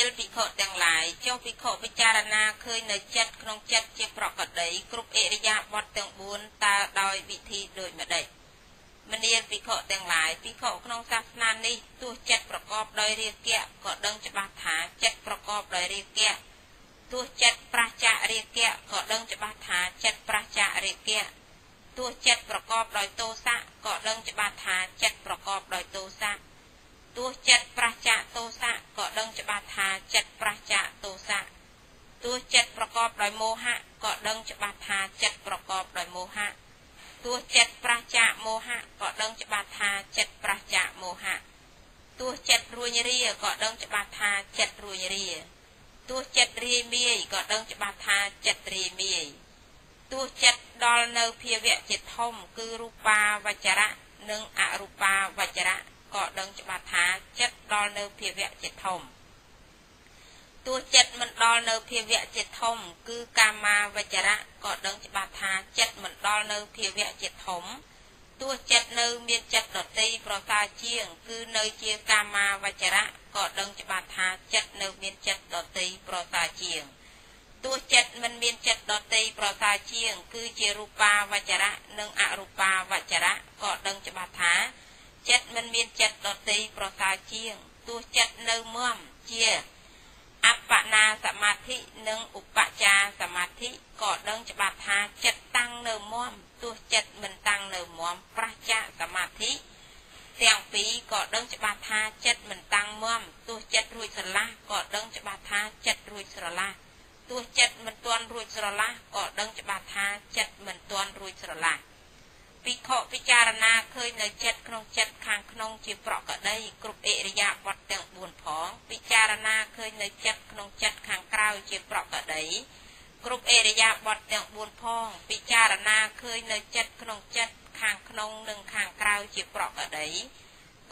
នាលភិក្ខុទាំងឡាយចុះភិក្ខុពិចារណាឃើញនៅចិត្តក្នុងចិត្តជាប្រកដីគ្រប់អិរិយាបថទាំង4តើដោយវិធីដូចម្ដេចមនាលភិក្ខុទាំងឡាយភិក្ខុក្នុងសាសនានេះទោះចិត្តប្រកបដោយរាគៈក៏ដឹងច្បាស់ថាចិត្តប្រកបដោយរាគៈទោះចិត្តប្រះចាករាគៈក៏ដឹងច្បាស់ថាចិត្តប្រះចាករាគៈទោះចិត្តប្រកបដោយទោសៈក៏ដឹងច្បាស់ថាចិត្តប្រកបដោយទោសៈ ទោះចិត្តប្រះចាកទោសៈក៏ដឹងច្បាស់ថាចិត្តប្រះចាកទោសៈទោះចិត្តប្រកបដោយមោហៈក៏ដឹងច្បាស់ថាចិត្តប្រកបដោយមោហៈទោះចិត្តប្រះចាកមោហៈក៏ដឹងច្បាស់ថាចិត្តប្រះចាកមោហៈទោះចិត្តរួញរាក៏ដឹងច្បាស់ថាចិត្តរួញរាទោះចិត្តរាយមាយក៏ដឹងច្បាស់ថាចិត្តរាយមាយទោះចិត្តដល់នៅភាវៈជាធំគឺរូបាវចរៈនិងអរូបាវចរៈ ក៏ដឹងច្បាស់ថាចិត្តដល់នៅភាវៈជាធំទោះចិត្តមិនដល់នៅភាវៈជាធំ គឺកាមាវចរៈក៏ដឹងច្បាស់ថាចិត្តមិនដល់នៅភាវៈជាធំទោះចិត្តនៅមានចិត្តដតីប្រសើរជាង គឺនៅជាកាមាវចរៈក៏ដឹងច្បាស់ថាចិត្តនៅមានចិត្តដតីប្រសើរជាងទោះចិត្តមិនមានចិត្តដតីប្រសើរជាង គឺជារូបាវចរៈនិងអរូបាវចរៈក៏ដឹងច្បាស់ថា ចិត្តមិនមានចិត្តដតីប្រសើរជាងទោះចិត្តនៅមមជាអបណាសមាធិនិងឧបចារសមាធិក៏ដឹងច្បាស់ថាចិត្តតាំងនៅមមទោះចិត្តមិនតាំងនៅមមប្រះចាកសមាធិទាំងពីរក៏ដឹងច្បាស់ថាចិត្តមិនតាំងមមទោះចិត្តរួចស្រឡះក៏ដឹងច្បាស់ថាចិត្តរួចស្រឡះទោះចិត្តមិនទាន់រួចស្រឡះក៏ដឹងច្បាស់ថាចិត្តមិនទាន់រួចស្រឡះ ភិក្ខុពិចារណាឃើញនៅចិត្តក្នុងចិត្តខាងក្នុងជាប្រកដីគ្រប់អិរិយាបថទាំង4ផងពិចារណាឃើញនៅចិត្តក្នុងចិត្តខាងក្រៅជាប្រកដីគ្រប់អិរិយាបថទាំង4ផងពិចារណាឃើញនៅចិត្តក្នុងចិត្តខាងក្នុងនិងខាងក្រៅជាប្រកដី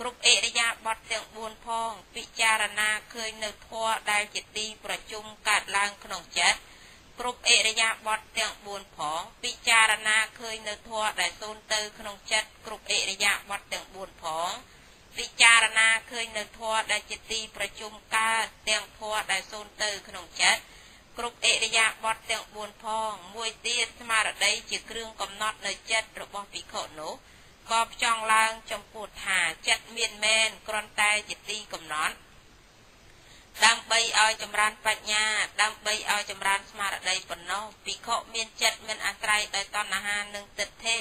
គ្រប់អិរិយាបថទាំង4ផងពិចារណាឃើញនៅធម៌ដែលជាទីប្រជុំកើតឡើងក្នុងចិត្ត គ្រប់អិរិយាបថទាំង4ផង ពិចារណាឃើញនៅធម៌ដែលសូន្យទៅក្នុងចិត្តគ្រប់អិរិយាបថទាំង4ផងពិចារណាឃើញនៅធម៌ដែលជាទីប្រជុំកើតទាំងធម៌ដែលសូន្យទៅក្នុងចិត្តគ្រប់អិរិយាបថទាំង4ផង មួយទៀតស្មារតីជាគ្រឿងកំណត់នៅចិត្តរបស់ភិក្ខុនោះក៏ផ្ចង់ឡើងចំពោះថាចិត្តមានមែនគ្រាន់តែជាទីកំណត់ ដើម្បីឲ្យចម្រើនបញ្ញា ដើម្បីឲ្យចម្រើនស្មារតីប៉ុណ្ណោះភិក្ខុមានចិត្តមិនអាស្រ័យដោយតណ្ហានិងទិដ្ឋិ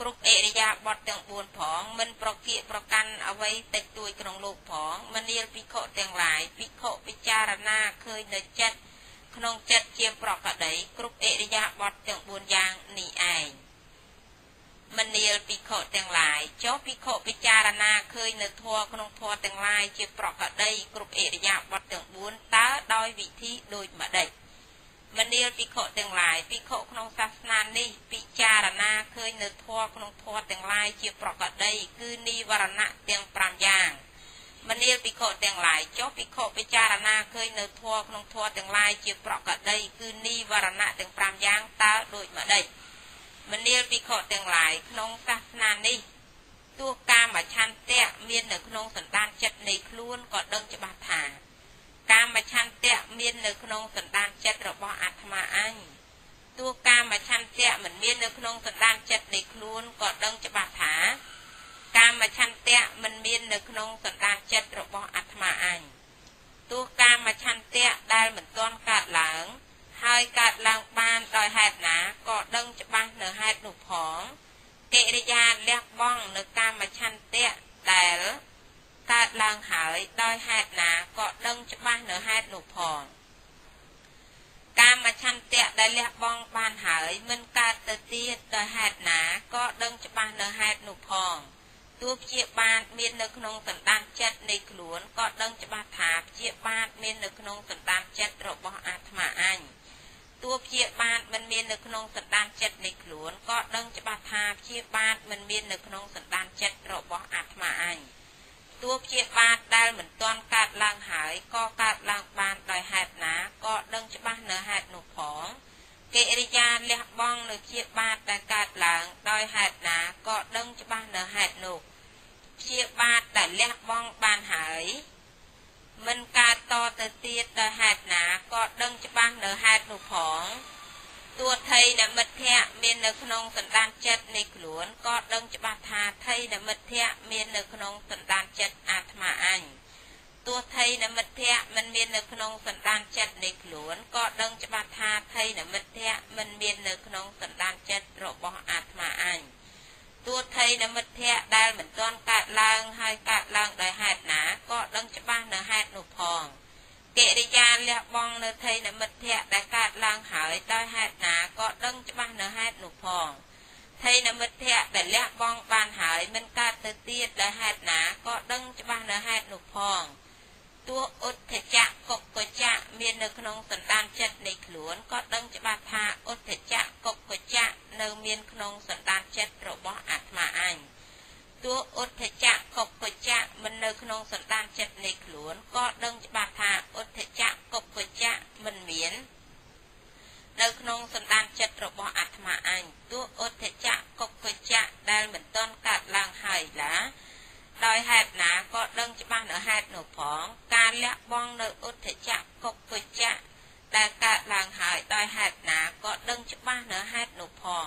គ្រប់អរិយាបទទាំង4ផងមិនប្រគៀកប្រកាន់អ្វីតិចតួចក្នុងលោកផងមនាលភិក្ខុទាំងឡាយភិក្ខុពិចារណាឃើញនៅចិត្តក្នុងចិត្តជាប្រកដីគ្រប់អរិយាបទទាំង4យ៉ាងនេះឯង មនាលភិក្ខុទាំងឡាយចុះភិក្ខុពិចារណាឃើញនៅធម៌ក្នុងធម៌ទាំងឡាយជាប្រកដីគ្រប់អរិយាបទទាំង4តើដោយវិធីដូចម្ដេចមនាលភិក្ខុទាំងឡាយភិក្ខុក្នុងសាសនានេះពិចារណាឃើញនៅធម៌ក្នុងធម៌ទាំងឡាយជាប្រកដីគឺនិវរណៈទាំង5យ៉ាងមនាលភិក្ខុទាំងឡាយចុះភិក្ខុពិចារណាឃើញនៅធម៌ក្នុងធម៌ទាំងឡាយជាប្រកដីគឺនិវរណៈទាំង5យ៉ាងតើដូចម្ដេច មនាលភិក្ខុទាំងឡាយក្នុងសាសនានេះទោះកាមឆន្ទៈមាននៅក្នុងសន្តានចិត្តនៃខ្លួនក៏ដឹងច្បាស់ថាកាមឆន្ទៈមាននៅក្នុងសន្តានចិត្តរបស់អាត្មាអញទោះកាមឆន្ទៈមិនមាននៅក្នុងសន្តានចិត្តនៃខ្លួនក៏ដឹងច្បាស់ថាកាមឆន្ទៈមិនមាននៅក្នុងសន្តានចិត្តរបស់អាត្មាអញទោះកាមឆន្ទៈដែលមិនទាន់កើតឡើង ហើយកើតឡើងបានដោយហេតុណាក៏ដឹងច្បាស់នៅហេតុនោះផងកិរិយាលះបង់នៅកាមឆន្ទៈដែលកើតឡើងហើយដោយហេតុណាក៏ដឹងច្បាស់នៅហេតុនោះផងកាមឆន្ទៈដែលលះបង់បានហើយមិនកើតទៅទៀតដោយហេតុណាក៏ដឹងច្បាស់នៅហេតុនោះផងទោះព្យាបាទមាននៅក្នុងសន្តានចិត្តនៃខ្លួនក៏ដឹងច្បាស់ថាព្យាបាទមាននៅក្នុងសន្តានចិត្តរបស់អាត្មាអញ តួព្យាបាទមិនមាននៅក្នុងសន្តានចិត្តនៃខ្លួនក៏ដឹងច្បាស់ថាព្យាបាទមិនមាននៅក្នុងសន្តានចិត្តរបស់អាត្មាអញតួព្យាបាទដែលមិនទាន់កើតឡើងហើយក៏កើតឡើងបានដោយហេតុណាក៏ដឹងច្បាស់នៅហេតុនោះផងកិរិយាលះបង់នៅព្យាបាទដែលកើតឡើងដោយហេតុណាក៏ដឹងច្បាស់នៅហេតុនោះព្យាបាទដែលលះបង់បានហើយ មិនកើតតទៅទៀតដោយហេតុណាក៏ដឹងច្បាស់នៅហេតុនោះផងតួថៃនមិទ្ធៈមាននៅក្នុងសន្តានចិត្តនៃខ្លួនក៏ដឹងច្បាស់ថាថៃនមិទ្ធៈមាននៅក្នុងសន្តានចិត្តអាត្មាអញទោះថៃនមិទ្ធៈមិនមាននៅក្នុងសន្តានចិត្តនៃខ្លួនក៏ដឹងច្បាស់ថាថៃនមិទ្ធៈមិនមាននៅក្នុងសន្តានចិត្តរបស់អាត្មាអញ ទោះថៃនមិទ្ធៈដែលមិនទាន់កើតឡើងហើយកើតឡើងដោយហេតុណាក៏ដឹងច្បាស់នៅហេតុនោះផងកិរិយាលះបង់នៅថៃនមិទ្ធៈដែលកើតឡើងហើយដោយហេតុណាក៏ដឹងច្បាស់នៅហេតុនោះផងថៃនមិទ្ធៈដែលលះបង់បានហើយមិនកើតទៅទៀតដោយហេតុណាក៏ដឹងច្បាស់នៅហេតុនោះផង ទោះឧទ្ធចៈកុកចៈមាននៅក្នុងសន្តានចិត្តនៃខ្លួនក៏ដឹងច្បាស់ថាឧទ្ធចៈកុកចៈនៅមានក្នុងសន្តានចិត្តរបស់អាត្មាអញទោះឧទ្ធចៈកុកចៈមិននៅក្នុងសន្តានចិត្តនៃខ្លួនក៏ដឹងច្បាស់ថាឧទ្ធចៈកុកចៈមិនមាននៅក្នុងសន្តានចិត្តរបស់អាត្មាអញទោះឧទ្ធចៈកុកចៈដែលមិនទាន់កើតឡើងហើយឡា ដោយហេតុណាក៏ដឹងច្បាស់នៅហេតុនោះផង ការលះបង់នៅឧទ្ធចៈកុកចៈដែលកើតឡើងហើយដោយហេតុណាក៏ដឹងច្បាស់នៅហេតុនោះផង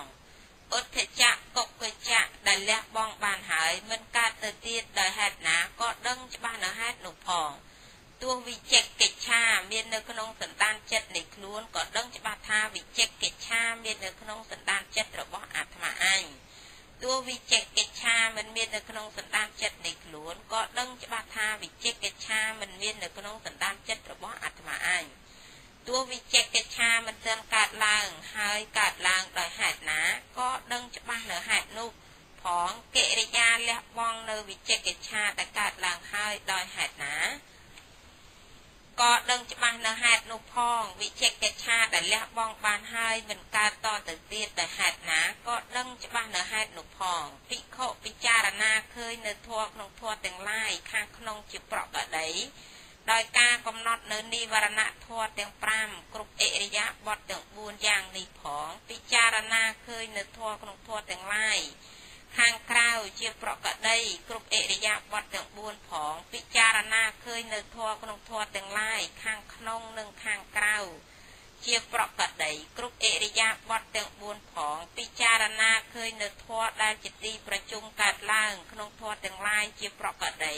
ឧទ្ធចៈកុកចៈដែលលះបង់បានហើយមិនកើតទៅទៀតដោយហេតុណាក៏ដឹងច្បាស់នៅហេតុនោះផងទោះវិជិកិច្ឆាមាននៅក្នុងសន្តានចិត្តនៃខ្លួនក៏ដឹងច្បាស់ថាវិជិកិច្ឆាមាននៅក្នុងសន្តានចិត្តរបស់អាត្មាអញ ទោះវិជិកិច្ឆាមិនមាននៅក្នុងសន្តានចិត្តនៃខ្លួនក៏ដឹងច្បាស់ថាវិជិកិច្ឆាមិនមាននៅក្នុងសន្តានចិត្តរបស់អាត្មាអញទោះវិជិកិច្ឆាមិនទាន់កើតឡើងហើយកើតឡើងដោយហេតុណាក៏ដឹងច្បាស់នៅហេតុនោះផងកិរិយាលះបង់នៅវិជិកិច្ឆាដែលកើតឡើងហើយដោយហេតុណា ក៏ដឹងច្បាស់នៅហេតុនោះផងវិជិកិច្ឆាដែលលះបង់បានហើយមិនកើតតទៅទៀតដោយហេតុណាក៏ដឹងច្បាស់នៅហេតុនោះផងភិក្ខុពិចារណាឃើញនៅធម៌ក្នុងធម៌ទាំងឡាយខាងក្នុងជាប្រកដីដោយការកំណត់នៅនិវរណៈធម៌ទាំង5គ្រប់អិរិយាបថទាំង4យ៉ាងនេះផងពិចារណាឃើញនៅធម៌ក្នុងធម៌ទាំងឡាយ ខាងក្រៅជាប្រកដីគ្រប់អិរិយាបថទាំង4ផង ពិចារណាឃើញនៅធម៌ក្នុងធម៌ទាំងឡាយខាងក្នុងនិងខាងក្រៅជាប្រកដីគ្រប់អិរិយាបថទាំង4ផង ពិចារណាឃើញនៅធម៌ដែលជាទីប្រជុំកើតឡើងក្នុងធម៌ទាំងឡាយជាប្រកដី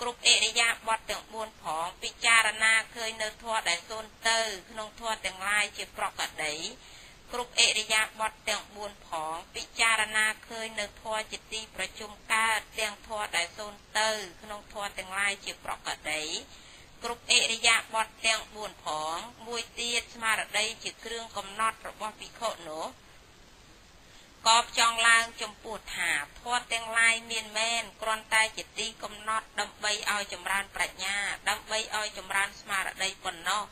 គ្រប់អិរិយាបថទាំង4ផងពិចារណាឃើញនៅធម៌ដែលសូន្យទៅ ក្នុងធម៌ទាំងឡាយជាប្រកដី គ្រប់អិរិយាបថទាំង4ផង ពិចារណាឃើញនៅធម៌ជាទីប្រជុំកើតទាំងធម៌ដែលសូន្យទៅ ក្នុងធម៌ទាំងឡាយជាប្រកដីគ្រប់អិរិយាបថទាំង4ផង មួយទៀតស្មារតីជាគ្រឿងកំណត់របស់ភិក្ខុនោះក៏ចង់ឡើងចំពោះថាធម៌ទាំងឡាយមានមែនគ្រាន់តែជាទីកំណត់ដើម្បីឲ្យចម្រើនប្រាជ្ញាដើម្បីឲ្យចម្រើនស្មារតីប៉ុណ្ណោះ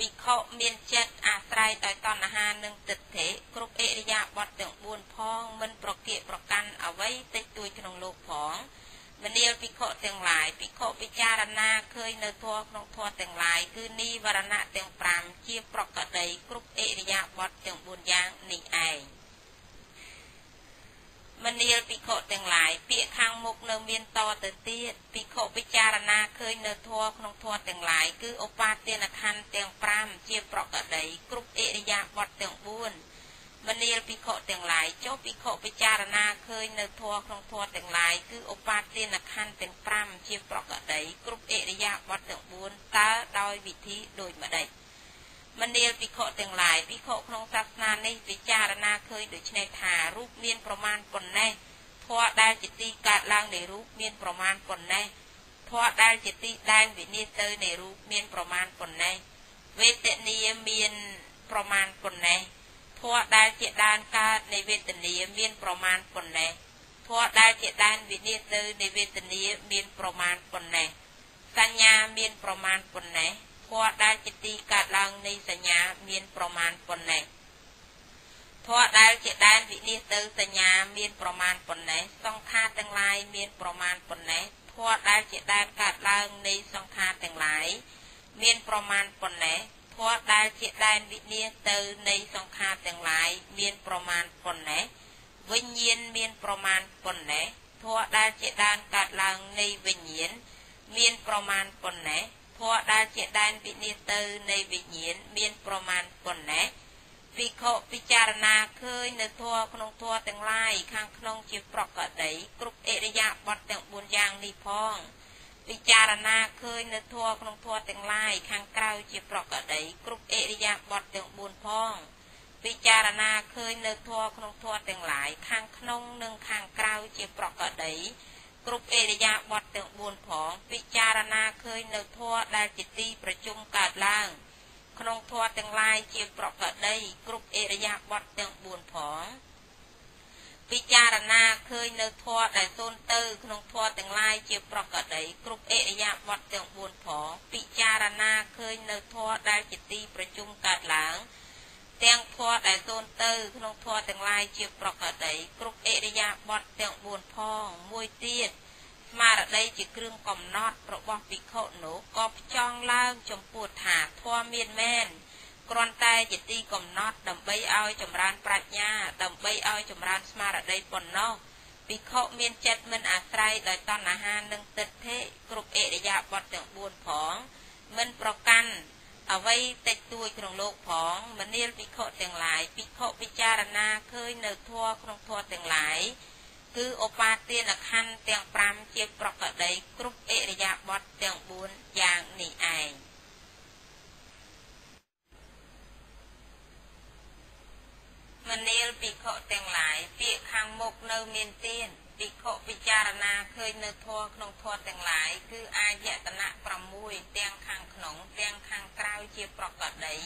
ភិក្ខុមានចិត្តអាស្រ័យដោយតណ្ហានិងទិដ្ឋិគ្រប់អិរិយាបថទាំង4ផងមិនប្រគៀកប្រកាន់អ្វីតិចតួចក្នុងលោកផងមនាលភិក្ខុទាំងឡាយភិក្ខុពិចារណាឃើញនៅធម៌ក្នុងធម៌ទាំងឡាយគឺនិវរណៈទាំង5ជាប្រកដីគ្រប់អិរិយាបថទាំង4យ៉ាងនេះឯង មនាលភិក្ខុទាំងឡាយពាក្យខាងមុខនៅមានតទៅទៀតភិក្ខុពិចារណាឃើញនៅធម៌ក្នុងធម៌ទាំងឡាយគឺឧបាទានខណ្ឌទាំង5ជាប្រកដីគ្រប់អិរិយាបថទាំង4មនាលភិក្ខុទាំងឡាយចុះភិក្ខុពិចារណាឃើញនៅធម៌ក្នុងធម៌ទាំងឡាយគឺឧបាទានខណ្ឌទាំង5ជាប្រកដីគ្រប់អិរិយាបថទាំង4តើដោយវិធីដូចម្ដេច មនាលភិក្ខុទាំងឡាយភិក្ខុក្នុងសាសនានេះពិចារណាឃើញដូច្នេះថារូបមានប្រមាណប៉ុណ្ណេះធម៌ដែលជាទីកើតឡើងនៃរូបមានប្រមាណប៉ុណ្ណេះធម៌ដែលជាទីដែនវិនិច្ឆ័យទៅនៃរូបមានប្រមាណប៉ុណ្ណេះវេទនាមានប្រមាណប៉ុណ្ណេះធម៌ដែលជាដែនកើតនៃវេទនាមានប្រមាណប៉ុណ្ណេះធម៌ដែលជាដែនវិនិច្ឆ័យទៅនៃវេទនាមានប្រមាណប៉ុណ្ណេះសញ្ញាមានប្រមាណប៉ុណ្ណេះ ធម៌ដែលជាទីកើតឡើងនៃសញ្ញាមានប្រមាណប៉ុណ្ណេះធម៌ដែលជាដែនវិនិច្ឆ័យទៅសញ្ញាមានប្រមាណប៉ុណ្ណេះសង្ខារទាំងឡាយមានប្រមាណប៉ុណ្ណេះធម៌ដែលជាដែនកើតឡើងនៃសង្ខារទាំងឡាយមានប្រមាណប៉ុណ្ណេះធម៌ដែលជាដែនវិនិច្ឆ័យទៅនៃសង្ខារទាំងឡាយមានប្រមាណប៉ុណ្ណេះវិញ្ញាណមានប្រមាណប៉ុណ្ណេះធម៌ដែលជាដែនកើតឡើងនៃវិញ្ញាណមានប្រមាណប៉ុណ្ណេះ ធម៌ដែលជាដែនវិនិច្ឆ័យទៅនៃវិញ្ញាណមានប្រមាណប៉ុណ្ណេះភិក្ខុពិចារណាឃើញនៅធម៌ក្នុងធម៌ទាំងឡាយខាងក្នុងជាប្រកដីគ្រប់អរិយាបថទាំង4យ៉ាងនេះផងពិចារណាឃើញនៅធម៌ក្នុងធម៌ទាំងឡាយខាងក្រៅជាប្រកដីគ្រប់អរិយាបថទាំង4ផងពិចារណាឃើញនៅធម៌ក្នុងធម៌ទាំងឡាយខាងក្នុងនិងខាងក្រៅជាប្រកដីគ្រប់ អរិយាបថទាំង4ផង ពិចារណាឃើញនៅធម៌ដែលជាទីប្រជុំកើតឡើង ក្នុងធម៌ទាំងឡាយជាប្រកដីគ្រប់អរិយាបថទាំង4ផងពិចារណាឃើញនៅធម៌ដែលសូនទៅក្នុងធម៌ទាំងឡាយជាប្រកដីគ្រប់អរិយាបថទាំង4ផងពិចារណាឃើញនៅធម៌ដែលជាទីប្រជុំកើតឡើង ទាំងធម៌ដែលសូនទៅក្នុងធម៌ទាំងឡាយជាប្រកដីគ្រប់អរិយាបថទាំង4ផងមួយទៀតស្មារតីជាគ្រឿងកំណត់របស់ភិក្ខុនោះក៏ផ្ចង់ឡើងចំពោះថាធម៌មានមែនគ្រាន់តែជាទីកំណត់ដើម្បីឲ្យចម្រើនប្រាជ្ញាដើម្បីឲ្យចម្រើនស្មារតីប៉ុណ្ណោះភិក្ខុមានចិត្តមិនអាស្រ័យដោយតណ្ហានិងទិដ្ឋិគ្រប់អរិយាបថទាំង4ផងមិនប្រកាន់ អ្វីតិចតួចក្នុងលោកផងមនាលភិក្ខុទាំងឡាយភិក្ខុពិចារណាឃើញនៅធម៌ក្នុងធម៌ទាំងឡាយគឺឧបាទានខណ្ឌទាំង5ជាប្រកដីគ្រប់អរិយាបថទាំង4យ៉ាងនេះឯងមនាលភិក្ខុទាំងឡាយពាក្យខាងមុខនៅមានទៀន ភិក្ខុពិចារណាឃើញនៅធម៌ក្នុងធម៌ទាំងឡាយគឺអាយតនៈ6ទាំងខាងក្នុងទាំងខាងក្រៅជាប្រកដី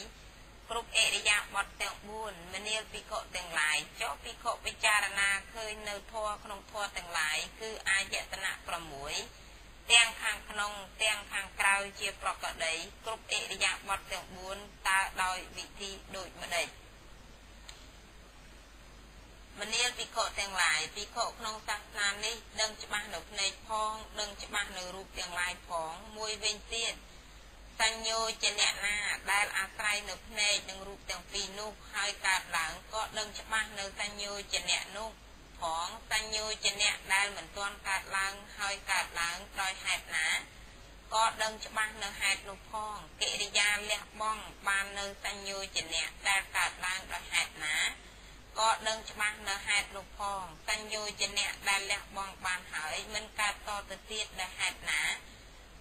គ្រប់អរិយាបថទាំង4មនាលភិក្ខុទាំងឡាយចុះភិក្ខុពិចារណាឃើញនៅធម៌ក្នុងធម៌ទាំងឡាយគឺអាយតនៈ6ទាំងខាងក្នុងទាំងខាងក្រៅជាប្រកដីគ្រប់អរិយាបថទាំង4តើដោយវិធីដូចម្ដេច មនាលភិក្ខុទាំងឡាយភិក្ខុក្នុងសាសនានេះដឹងច្បាស់នៅភ្នែកផងដឹងច្បាស់នៅរូបទាំងឡាយផងមួយវិញទៀតសញ្ញោជាអ្នកណាដែលអាស្រ័យនៅភ្នែកនិងរូបទាំងពីរនោះហើយកើតឡើងក៏ដឹងច្បាស់នៅសញ្ញោជាអ្នកនោះផងសញ្ញោជាអ្នកដែលមិនទាន់កើតឡើងហើយកើតឡើងដោយហេតុណាក៏ដឹងច្បាស់នៅហេតុនោះផងកិរិយាលះបង់បាននៅសញ្ញោជាអ្នកដែលកើតឡើងដោយហេតុណា ក៏ដឹងច្បាស់នៅហេតុនោះផងសញ្ញោជាអ្នកដែលលះបង់បានហើយមិនកើតតទៅទៀតដោយហេតុណា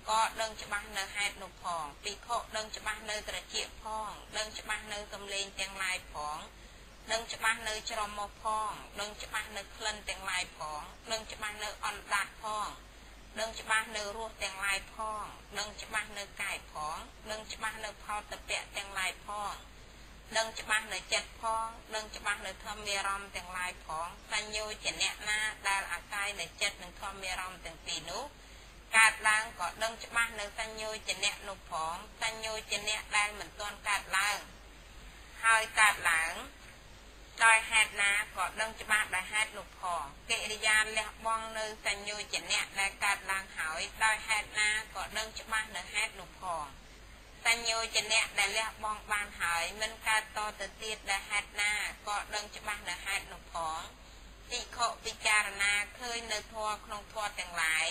ក៏ដឹងច្បាស់នៅហេតុនោះផងភិក្ខុដឹងច្បាស់នៅត្រចៀកផងដឹងច្បាស់នៅសំឡេងទាំងឡាយផងដឹងច្បាស់នៅច្រមុះផងដឹងច្បាស់នៅក្លិនទាំងឡាយផងដឹងច្បាស់នៅអណ្ដាតផងដឹងច្បាស់នៅរសទាំងឡាយផងដឹងច្បាស់នៅកាយផងដឹងច្បាស់នៅផលតពៈទាំងឡាយផង ដឹងច្បាស់នៅចិត្តផងដឹងច្បាស់នៅធម្មអារម្មណ៍ទាំងឡាយផងសញ្ញោជាអ្នកណាដែលអាកាយនៅចិត្តនិងធម្មអារម្មណ៍ទាំងពីរនោះកើតឡើងក៏ដឹងច្បាស់នៅសញ្ញោជាអ្នកនោះផងសញ្ញោជាអ្នកដែលមិនទាន់កើតឡើងហើយកើតឡើងដោយហេតុណាក៏ដឹងច្បាស់ដោយហេតុនោះផងកិរិយាលះបង់នៅសញ្ញោជាអ្នកដែលកើតឡើងហើយដោយហេតុណាក៏ដឹងច្បាស់នៅហេតុនោះផង សញ្ញោជាអ្នកដែលលះបង់បានហើយមិនកើតតទៅទៀតដោយហេតុណាក៏ដឹងច្បាស់នៅហេតុនោះផងទីខពិចារណាឃើញនៅធម៌ក្នុងធម៌ទាំងឡាយ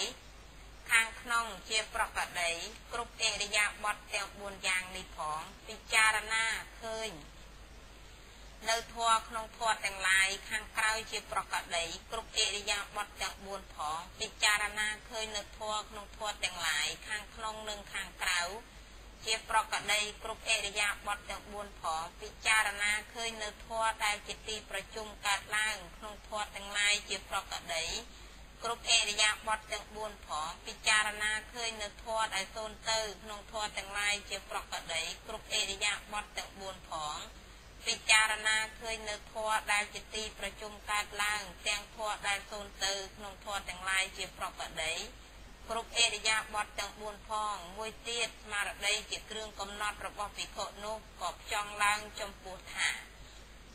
ខាងក្នុងជាប្រកដីគ្រប់អរិយាបថទាំង4យ៉ាងនេះផងពិចារណាឃើញនៅធម៌ក្នុងធម៌ទាំងឡាយខាងក្រៅជាប្រកដីគ្រប់អរិយាបថទាំង4ផងពិចារណាឃើញនៅធម៌ក្នុងធម៌ទាំងឡាយខាងក្នុងនិងខាងក្រៅ ជាប្រកដីគ្រប់អរិយាបថទាំង4ផងពិចារណាឃើញនៅធម៌ដែលជាទីប្រជុំកើតឡើងក្នុងធម៌ទាំងឡាយជាប្រកដីគ្រប់អរិយាបថទាំង4ផងពិចារណាឃើញនៅធម៌ដែលសូនទៅក្នុងធម៌ទាំងឡាយជាប្រកដីគ្រប់អរិយាបថទាំង4ផងពិចារណាឃើញនៅធម៌ដែលជាទីប្រជុំកើតឡើងទាំងធម៌ដែលសូនទៅក្នុងធម៌ទាំងឡាយជាប្រកដីគ្រប់ អរិយាបថទាំង4ផងមួយទៀតស្មារតីជាគ្រឿងកំណត់របស់ភិក្ខុនោះក៏ផ្ចង់ឡើងចំពោះថា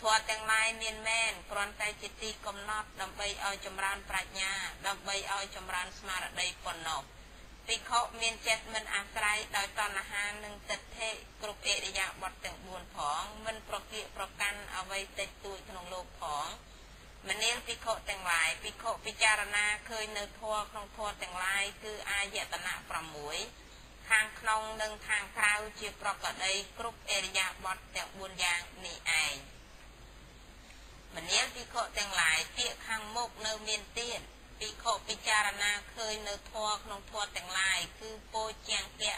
ធម៌ទាំងឡាយមានមែនគ្រាន់តែជាទីកំណត់ដើម្បីឲ្យចម្រើនប្រាជ្ញា ដើម្បីឲ្យចម្រើនស្មារតីប៉ុណ្ណោះភិក្ខុមានចិត្តមិនអាស្រ័យដោយតណ្ហានិងទិដ្ឋិគ្រប់អរិយាបថទាំង4ផងមិនប្រគៀកប្រកាន់អ្វីតិចតួចក្នុងលោកផង មនាលភិក្ខុទាំងឡាយភិក្ខុពិចារណាឃើញនៅធម៌ក្នុងធម៌ទាំងឡាយគឺអាយតនៈ6ខាងក្នុងនិងខាងក្រៅជាប្រកដីគ្រប់អេរិយាបថទាំង4យ៉ាងនេះឯងមនាលភិក្ខុទាំងឡាយពាក្យខាងមុខនៅមានទៀតភិក្ខុពិចារណាឃើញនៅធម៌ក្នុងធម៌ទាំងឡាយគឺពោជាង្គៈ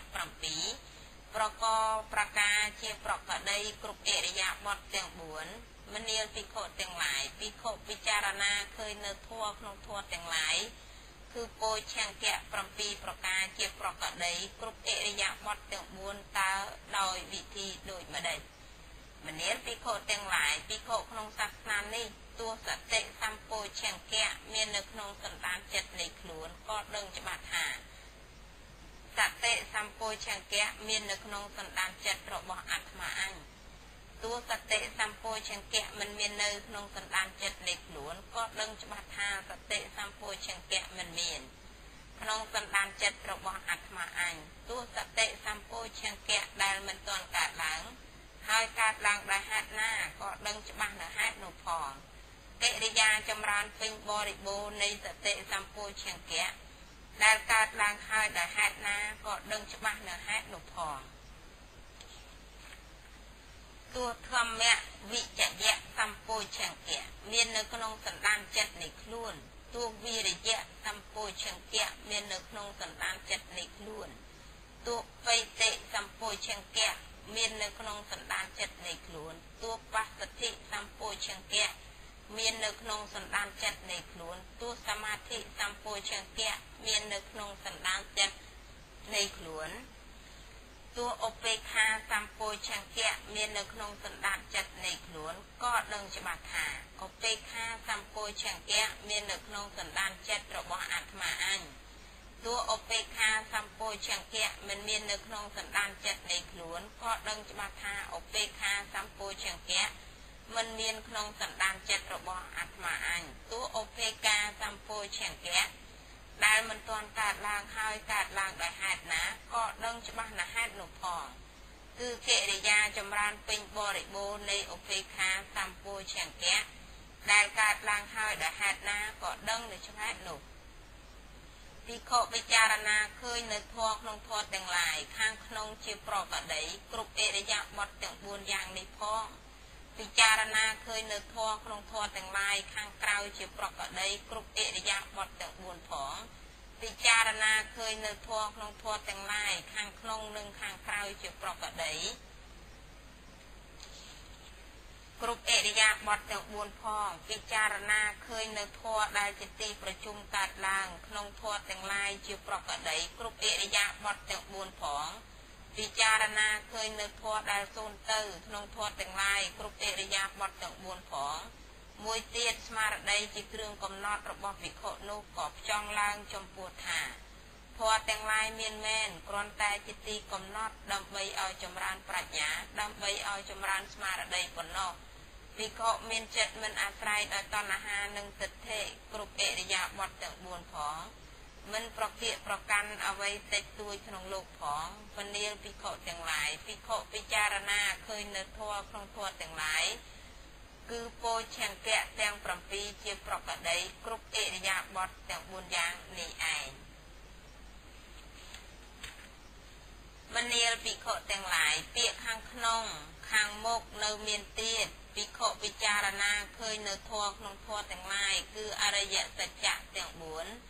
7ប្រកបប្រការជាប្រកដីគ្រប់អេរិយាបថទាំង4 មនាលភិក្ខុទាំងឡាយភិក្ខុពិចារណាឃើញនៅធម៌ក្នុងធម៌ទាំងឡាយគឺពោឆង្គៈ7ប្រការជាប្រកដីគ្រប់អិរិយាបថទាំង4តើដោយវិធីដូចម្ដេចមនាលភិក្ខុទាំងឡាយភិក្ខុក្នុងសាសនានេះទោះសតិសម្ពោឆង្គៈមាននៅក្នុងសន្តានចិត្តនៃខ្លួនក៏ដឹងច្បាស់ថាសតិសម្ពោឆង្គៈមាននៅក្នុងសន្តានចិត្តរបស់អាត្មាអញ ទោះសតិសម្ពោឆង្គៈមិនមាននៅក្នុងសន្តានចិត្តនៃខ្លួនក៏ដឹងច្បាស់ថាសតិសម្ពោឆង្គៈមិនមានក្នុងសន្តានចិត្តរបស់អាត្មាអញទោះសតិសម្ពោឆង្គៈដែលមិនទាន់កើតឡើងហើយកើតឡើងដោយហេតុណាក៏ដឹងច្បាស់នៅហេតុនោះផងកិរិយាចម្រើនពេញបរិបូរណ៍នៃសតិសម្ពោឆង្គៈដែលកើតឡើងហើយដោយហេតុណាក៏ដឹងច្បាស់នៅហេតុនោះផង ទោះធម្មៈវិជ្ជៈសម្ពោឆង្គៈមាននៅក្នុងសន្តានចិត្តនៃខ្លួនទោះវិរិយៈសម្ពោឆង្គៈមាននៅក្នុងសន្តានចិត្តនៃខ្លួនទោះបៃតិសម្ពោឆង្គៈមាននៅក្នុងសន្តានចិត្តនៃខ្លួនទោះបស្សទ្ធិសម្ពោឆង្គៈមាននៅក្នុងសន្តានចិត្តនៃខ្លួនទោះសមាធិសម្ពោឆង្គៈមាននៅក្នុងសន្តានចិត្តនៃខ្លួន ទោះឧបេខាសម្ពោឆង្គៈមាននៅក្នុងសន្តានចិត្តនៃខ្លួនក៏ដឹងច្បាស់ថាឧបេខាសម្ពោឆង្គៈមាននៅក្នុងសន្តានចិត្តរបស់អាត្មាអញទោះឧបេខាសម្ពោឆង្គៈមិនមាននៅក្នុងសន្តានចិត្តនៃខ្លួនក៏ដឹងច្បាស់ថាឧបេខាសម្ពោឆង្គៈមិនមានក្នុងសន្តានចិត្តរបស់អាត្មាអញទោះឧបេខាសម្ពោឆង្គៈ ដែលមិនទាន់កើតឡើងហើយកើតឡើងដោយហេតុណាក៏ដឹងច្បាស់ណាហេតុនោះផងគឺកិរិយាចម្រើនពេញបរិបូរណ៍នៃឧបេខាសម្ពោឆង្គៈដែលកើតឡើងហើយដោយហេតុណាក៏ដឹងនៅច្បាស់នោះពិខុពិចារណាឃើញនៅធម៌ក្នុងធម៌ទាំងឡាយខាងក្នុងជាប្រកដីគ្រប់អរិយាបថទាំង4យ៉ាងនេះផង ពិចារណាឃើញនៅធម៌ក្នុងធម៌ទាំងឡាយខាងក្រៅជាប្រកដីគ្រប់អរិយាបថទាំង4ផងពិចារណាឃើញនៅធម៌ក្នុងធម៌ទាំងឡាយខាងក្នុងនិងខាងក្រៅជាប្រកដីគ្រប់អរិយាបថទាំង4ផងពិចារណាឃើញនៅធម៌ដែលជាទីប្រជុំកើតឡើងក្នុងធម៌ទាំងឡាយជាប្រកដីគ្រប់អរិយាបថទាំង4ផង ពិចារណាឃើញនៅធម៌ដែលសូន្យទៅក្នុងធម៌ទាំងឡាយគ្រប់អរិយាបថទាំង4ផងមួយទៀតស្មារតីជាគ្រឿងកំណត់របស់ភិក្ខុនោះក៏ផ្ចង់ឡើងចំពោះថាធម៌ទាំងឡាយមានមែនគ្រាន់តែជាទីកំណត់ដើម្បីឲ្យចម្រើនប្រាជ្ញា ដើម្បីឲ្យចម្រើនស្មារតីប៉ុណ្ណោះភិក្ខុមានចិត្តមិនអាស្រ័យដោយតណ្ហានិងទិដ្ឋិគ្រប់អរិយាបថទាំង4ផង មិនប្រគៀកប្រកាន់អ្វីតិចតួចក្នុងលោកផងពនាលភិក្ខុទាំងឡាយភិក្ខុពិចារណាឃើញនៅធម៌ក្នុងធម៌ទាំងឡាយគឺពោឆង្គៈទាំង7ជាប្រកដីគ្រប់អរិយាបថទាំង4យ៉ាងនេះឯងមនាលភិក្ខុទាំងឡាយពាក្យខាងក្នុង ខាងមុខនៅមានទៀតភិក្ខុពិចារណាឃើញនៅធម៌ក្នុងធម៌ទាំងឡាយគឺអរិយសច្ចៈទាំង4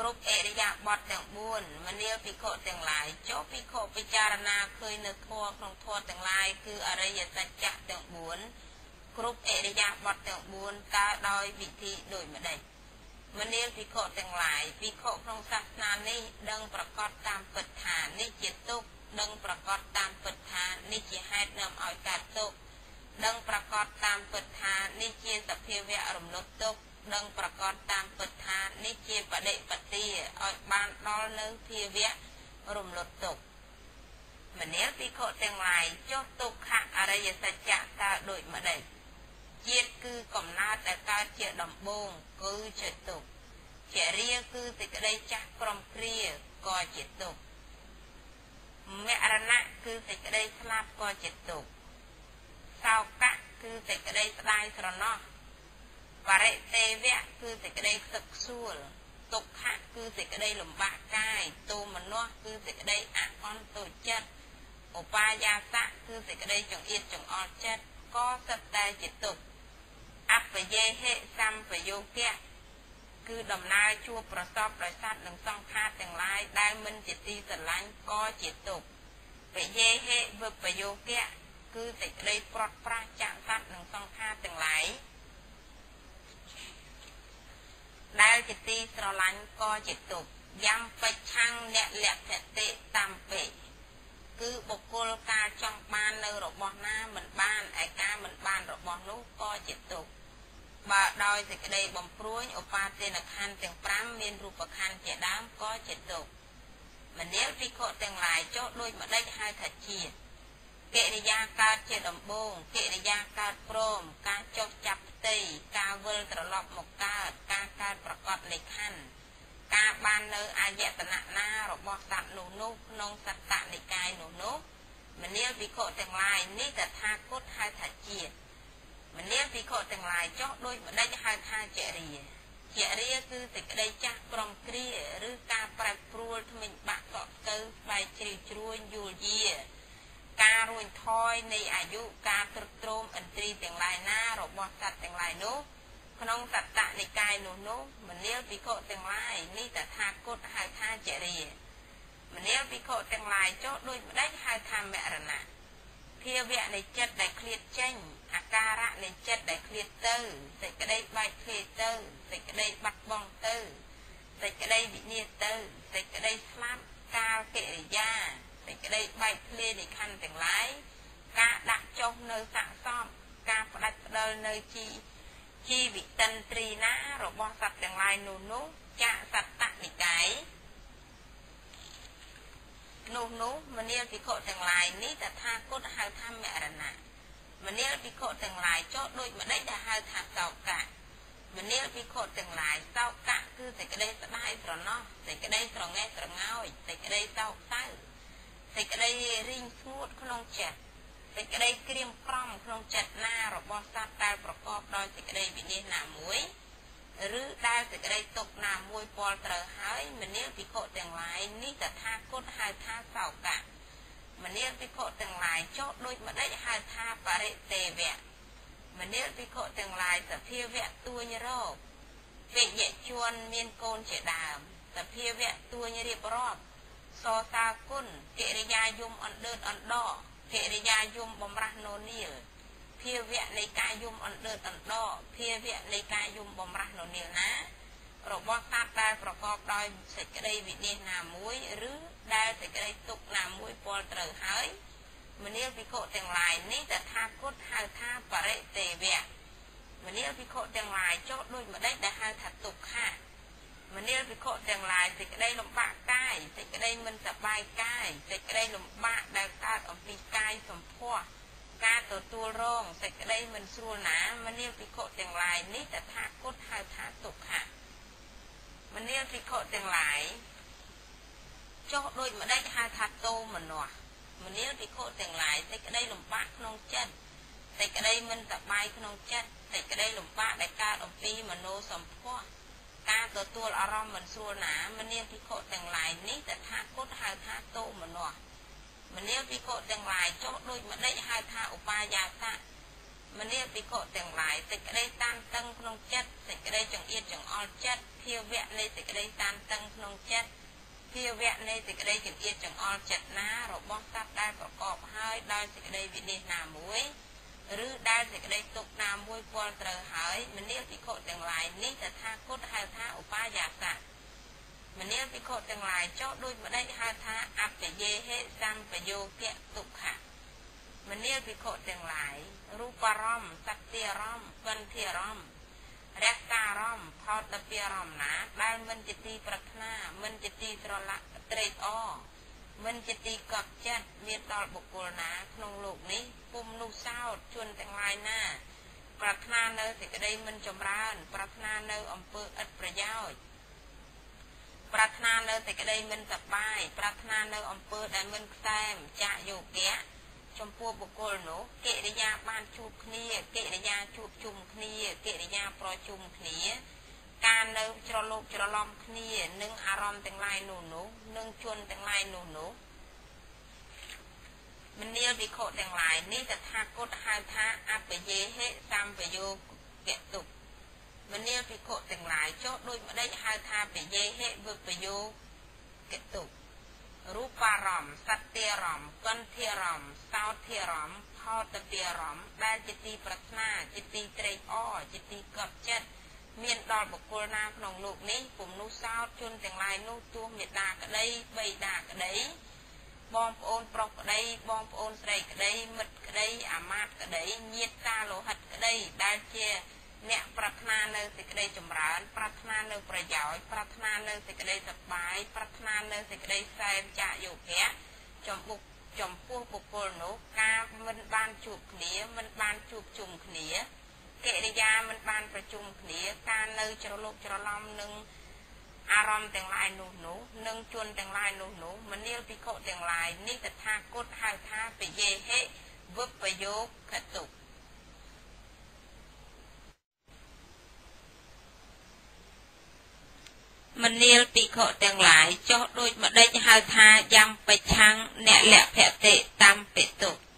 គ្រប់អរិយាបថទាំង4មនាលភិក្ខុទាំងឡាយចុះភិក្ខុពិចារណាឃើញនៅធម៌ក្នុងធម៌ទាំងឡាយគឺអរិយសច្ចៈទាំង4គ្រប់អរិយាបថទាំង4តើដោយវិធីដូចម្ដេចមនាលភិក្ខុទាំងឡាយភិក្ខុក្នុងសាសនានេះដឹងប្រកាសតាមពិតថានេះជាទុក្ខដឹងប្រកាសតាមពិតថានេះជាហេតុនាំឲ្យកើតទុក្ខដឹងប្រកាសតាមពិតថានេះជាសភាវៈរំលត់ទុក្ខ ដឹងប្រកាសតាមពិតថានេះជាបដិបទាឲ្យបានដល់នៅភាវៈរំលត់ទុក្ខមនាលភិក្ខុទាំងឡាយចុះទុក្ខអរិយសច្ចៈតើដូចម្ដេចជាតិគឺកំណើតដែលកើតជាដំបូងគឺជាទុក្ខចរិយាគឺសេចក្តីចាស់ក្រំគ្រាក៏ជាទុក្ខមរណៈគឺសេចក្តីស្លាប់ក៏ជាទុក្ខសោកៈគឺសេចក្តីស្ដាយស្រណោះ បរិទេវៈគឺសេចក្តីខ្សឹកខ្សួលទុក្ខៈគឺសេចក្តីលំបាកកាយទោមនទាស់គឺសេចក្តីអអន់តូចចិត្តឧបាយាសៈគឺសេចក្តីចង្អៀតចង្អល់ចិត្តក៏សិតតែជាទុក្ខអបយេហិសម្បយោគៈគឺដំណើរជួបប្រសពដោយសត្វនិងសង្ខារទាំងឡាយដែលមិនជាទីស្រឡាញ់ក៏ជាទុក្ខបយេហិវិបយោគៈគឺសេចក្តីប្រត់ប្រាស់ចាក់សត្វនិងសង្ខារទាំងឡាយ ដែលជាទីស្រឡាញ់ក៏ជាទុក្ខយ៉ាងបច្ឆੰអ្នកលក្ខតិតំពេគឺបុគ្គលការចង់បាននៅរបស់ណាមិនបានឯការមិនបានរបស់នោះក៏ជាទុក្ខបើដោយសេចក្តីបំព្រួញឧបាទានខណ្ឌទាំង5មានរូបខណ្ឌជាដើមក៏ជាទុក្ខមនាលភិក្ខុទាំងឡាយចុះដូចម្ដេចហៅថាជា កិរិយាកើតជាដំបូងកិរិយាកើតព្រមការចុះចាប់ផ្ទៃការវិលត្រឡប់មកកើតការកើតប្រកបនៃខណ្ឌការបាននៅអាយតនៈណារបស់សត្វនោះនោះក្នុងសត្តនិកាយនោះនោះមនាលភិក្ខុទាំងឡាយនេះតថាគតហៅថាជាតិមនាលភិក្ខុទាំងឡាយចុះដូចម្ដេចហៅថាចរិយាចរិយាគឺសេចក្តីចាស់ក្រំគ្រាឬការប្រែប្រួលថ្មិញបាក់កក់ទៅស្បែកជ្រីជ្រួញយូលយា ការរួញថយនៃអាយុការទ្រទ្រោមឥន្ទ្រីទាំងឡាយណារបស់សត្វទាំងឡាយនោះក្នុងសត្តនិកាយនោះនោះមនាលភិក្ខុទាំងឡាយនេះតថាគតហៅថាចរិយាមនាលភិក្ខុទាំងឡាយចុះដូចម្ដេចហៅថាមរណៈភាវៈនៃចិត្តដែលឃ្លាតចេញអាការៈនៃចិត្តដែលឃ្លាតទៅសេចក្តីបែកឃ្លាតទៅសេចក្តីបាត់បង់ទៅសេចក្តីវិនិច្ឆ័យទៅសេចក្តីស្លាប់កាលកិរិយា សេចក្តីបែកឃ្លានៃខណ្ឌទាំងឡាយការដាក់ចុះនៅស័កសមការផ្ដាច់ផ្ដិលនៅជីជីវិតិនត្រីណារបស់សត្វទាំងឡាយនោះនោះចាក់សត្តនិកាយនោះនោះមនាលភិក្ខុទាំងឡាយនេះតថាគតហៅថាមរណៈមនាលភិក្ខុទាំងឡាយចោដូចម្ដេចដែលហៅថាសោកៈមនាលភិក្ខុទាំងឡាយសោកៈគឺសេចក្តីស្ដាយស្រណោះសេចក្តីស្រងេះស្រងោចសេចក្តីសោកសៅ សេចក្តីរីងស្ងួតក្នុងចិត្តសេចក្តីក្រៀមក្រំក្នុងចិត្តណារបស់សត្វដែលប្រកបដោយសេចក្តីវិនិច្ឆ័យណាមួយឬដែលសេចក្តីទុកណាមួយពាល់ត្រូវហើយមនាលភិក្ខុទាំងឡាយនេះតថាគតហៅថាសោកៈមនាលភិក្ខុទាំងឡាយចោទដូចម្ដេចហៅថាបរិទេវៈមនាលភិក្ខុទាំងឡាយសភាវៈទួញរោគវិយជនមានកូនជាដើមសភាវៈទួញរៀបរាប់ សរសាគុណកិរិយាយមអណ្ដើតអណ្ដកិរិយាយមបំរាស់នោនីលភាវៈនៃការយំអណ្ដើតអណ្ដភាវៈនៃការយំបំរាស់នោនីលណារបស់សត្វដែលប្រកបដោយសេចក្តីវិនិច្ឆ័យណាមួយឬដែលសេចក្តីទុកណាមួយពលត្រូវហើយមនាលភិក្ខុទាំងឡាយនេះតថាគតហៅថាបរិទេវៈមនាលភិក្ខុទាំងឡាយចោទដូចម្ដេចដែលហៅថាទុក្ខៈ មនាលភិក្ខុទាំងឡាយសេចក្តីលំបាកកាយសេចក្តីមិនសប្បាយកាយសេចក្តីលំបាកដែលកើតអំពីកាយសម្ផស្សការទទួលរងសេចក្តីមិនស្រួលណាមនាលភិក្ខុទាំងឡាយនេះតថាគតហៅថាទុក្ខៈមនាលភិក្ខុទាំងឡាយចុះដូចម្ដេចហៅថាតោមនោះមនាលភិក្ខុទាំងឡាយសេចក្តីលំបាកក្នុងចិត្តសេចក្តីមិនសប្បាយក្នុងចិត្តសេចក្តីលំបាកដែលកើតអំពីមโนសម្ផស្ស ការទទួលអារម្មណ៍មិនស្រួលណាមនាលភិក្ខុទាំងឡាយនេះតថាគតហៅថាតោមនោះមនាលភិក្ខុទាំងឡាយចុះដូចម្ដេចហៅថាឧបាយាសៈមនាលភិក្ខុទាំងឡាយសេចក្តីតានតឹងក្នុងចិត្តសេចក្តីចង្អៀតចង្អល់ចិត្តភាវៈនៃសេចក្តីតានតឹងក្នុងចិត្តភាវៈនៃសេចក្តីចង្អៀតចង្អល់ចិត្តណារបស់សត្វដែលប្រកបហើយដោយសេចក្តីវិនិច្ឆ័យណាមួយ ឬដែលសេចក្តីទុកណាមួយពលត្រូវហើយមនាលភិក្ខុទាំងឡាយនេះតថាគតហៅថាឧបាយាសៈមនាលភិក្ខុទាំងឡាយចោទដូចម្ដេចហៅថាអបយេហេសម្បយោគៈទុក្ខៈមនាលភិក្ខុទាំងឡាយរូបរមសក្តិរមវិន្ធារមរការមផោតពារមណាដែលមិនជាទីប្រាថ្នាមិនជាទីស្រឡាក់ត្រេកអរ មិនជាទីកប់ចិត្តមានដល់បុគ្គលណាក្នុងលោកនេះពុំនោះសោតជួនទាំងឡាយណាប្រាថ្នានៅសេចក្តីមិនចម្រើន ប្រាថ្នានៅអំពើឥតប្រយោជន៍ប្រាថ្នានៅសេចក្តីមិនសប្បាយប្រាថ្នានៅអំពើដែលមិនខ្សែមចាក់យោគៈចំពោះបុគ្គលនោះកិរិយាបានជួបគ្នាកិរិយាជួបជុំគ្នាកិរិយាប្រជុំគ្នា ការនៅច្រឡូកច្រឡំគ្នានឹងអារម្មណ៍ទាំងឡាយនោះនោះនឹងជនទាំងឡាយនោះនោះមនាលវិខទាំងឡាយនេះតថាគតហៅថាអបយេហេសម្បយោកតុមនាលវិខទាំងឡាយចុះដូចម្ដេចហៅថាបយេហេវិបយោកតុរូបារម្មណ៍សត្យារម្មណ៍កន្ធារម្មណ៍សោធារម្មណ៍ផោតពារម្មណ៍ដែលជាទីប្រាថ្នាជាទីត្រេកអរជាទីកប់ចិត្ត មានដល់បុគ្គលណាក្នុងលោកនេះពុំនោះសោតជនទាំងឡាយនោះទោះមេដាក្តីបៃតាក្តីបងប្អូនប្រុសក្តីបងប្អូនស្រីក្តីមិត្តក្តីអាមាត្យក្តីញាតិតាលោហិតក្តីដែលជាអ្នកប្រាថ្នានៅសេចក្តីចម្រើន ប្រាថ្នានៅប្រយោជន៍ប្រាថ្នានៅសេចក្តីសប្បាយប្រាថ្នានៅសេចក្តីសែមចាយោភៈចំពុកចំពោះបុគ្គលនោះការមិនបានជួបគ្នាមិនបានជួបជុំគ្នា កិរិយាមិនបានប្រជុំគ្នាការនៅច្រឡុកច្រឡំនឹងអារម្មណ៍ទាំងឡាយនោះនោះនិងជនទាំងឡាយនោះនោះមនាលភិក្ខុទាំងឡាយនេះតថាគតហៅថាពយេហេវិបយោគតុមនាលភិក្ខុទាំងឡាយចុះដូចម្ដេចហៅថាយ៉ាងបច្ឆាំងអ្នកលភតិតាមពិតុ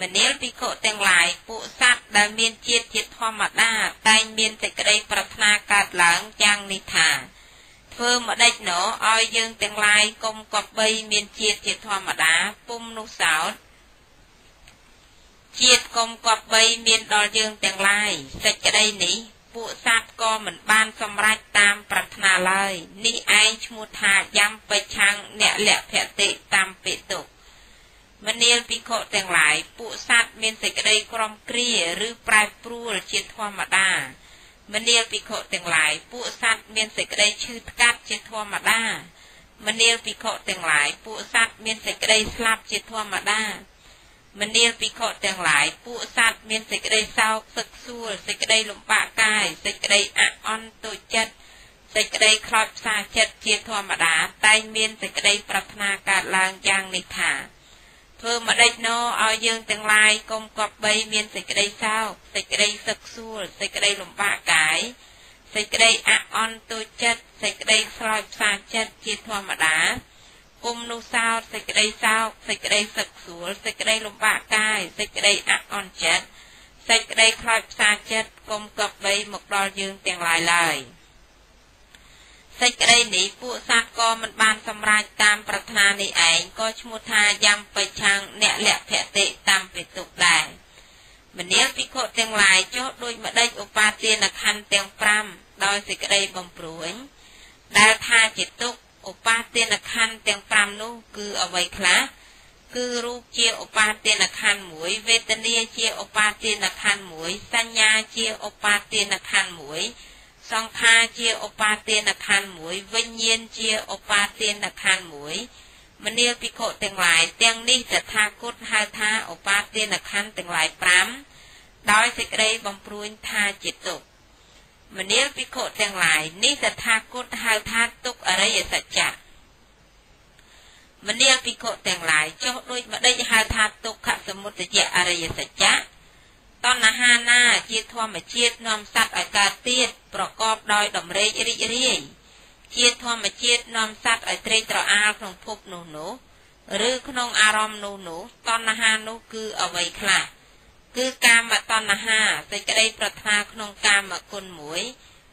មនាលភិក្ខុទាំងឡាយពួកសត្វដែលមានជាតិជាធម្មតា តែងមានសេចក្តីប្រាថ្នាកើតឡើងយ៉ាងនេះថាធ្វើម្ដេចណោឲ្យយើងទាំងឡាយកុំកប់បីមានជាតិជាធម្មតាពុំនោះសោតជាតិកុំកប់បីមានដល់យើងទាំងឡាយសេចក្តីនេះពួកសត្វក៏មិនបានសម្រេចតាមប្រាថ្នាឡើយនេះឯងឈ្មោះថាយ៉ាំបច្ឆាំងអ្នកលភតិតាមពិតុ មនាលភិក្ខុទាំងឡាយពួកសត្វមានសេចក្តីក្រំគ្រាឬប្រែប្រួលជាធម្មតាមនាលភិក្ខុទាំងឡាយពួកសត្វមានសេចក្តីឈឺថ្កាត់ជាធម្មតា មនាលភិក្ខុទាំងឡាយពួកសត្វមានសេចក្តីស្លាប់ជាធម្មតា មនាលភិក្ខុទាំងឡាយពួកសត្វមានសេចក្តីសោកសឹកសួលសេចក្តីលំបាកកាយសេចក្តីអអន់ទុចិត្តសេចក្តីខ្លោចផ្សាចិត្តជាធម្មតាតែងមានសេចក្តីប្រាថ្នាកើតឡើងយ៉ាងនេះថា ធ្វើម្ដេចណោឲ្យយើងទាំងឡាយកុំគប់បីមានសេចក្តីសោកសេចក្តីសឹកសួលសេចក្តីលំបាកកាយសេចក្តីអអន់ទុចិត្តសេចក្តីស្រោចផ្សាចិត្តជាធម្មតាគុំនោះសោតសេចក្តីសោកសេចក្តីសឹកសួលសេចក្តីលំបាកកាយសេចក្តីអអន់ចិត្តសេចក្តីខ្លោចផ្សាចិត្តគុំគប់បីមកដល់យើងទាំងឡាយឡើយ។ សេចក្តីនេះពួកសត្វក៏មិនបានសម្រេចតាមប្រាថ្នានេះឯងក៏ឈ្មោះថាយ៉ាងបច្ឆាំងអ្នកលភតិតាមពិទុដែរមនាលភិក្ខុទាំងឡាយចុះដោយម្ដេចឧបាទានខណ្ឌទាំង5ដោយសេចក្តីបំព្រួយដែលថាជាទុកឧបាទានខណ្ឌទាំង5នោះគឺអ្វីខ្លះគឺរូបជាឧបាទានខណ្ឌមួយវេទនាជាឧបាទានខណ្ឌមួយសញ្ញាជាឧបាទានខណ្ឌមួយ សង្ខារជាឧបាទានខណ្ឌមួយវិញ្ញាណជាឧបាទានខណ្ឌមួយមនាលភិក្ខុទាំងឡាយទាំងនេះតថាគតហៅថាឧបាទានខណ្ឌទាំងឡាយ5ដោយសេចក្តីបំព្រួញថាជាទុកមនាលភិក្ខុទាំងឡាយនេះតថាគតហៅថាទុកអរិយសច្ចៈមនាលភិក្ខុទាំងឡាយចុះដូចម្ដេចហៅថាទុក្ខសមុទយៈអរិយសច្ចៈ តណ្ហាណាជាធម្មជាតិនាំសត្វឲ្យកើតទៀតប្រកបដោយដំរេករីករាយជាធម្មជាតិនាំសត្វឲ្យត្រេកត្រអាលក្នុងភពនោះនោះឬក្នុងអារម្មណ៍នោះនោះតណ្ហានោះគឺអ្វីខ្លះគឺកាមតណ្ហាសេចក្តីប្រាថ្នាក្នុងកាមគុណមួយ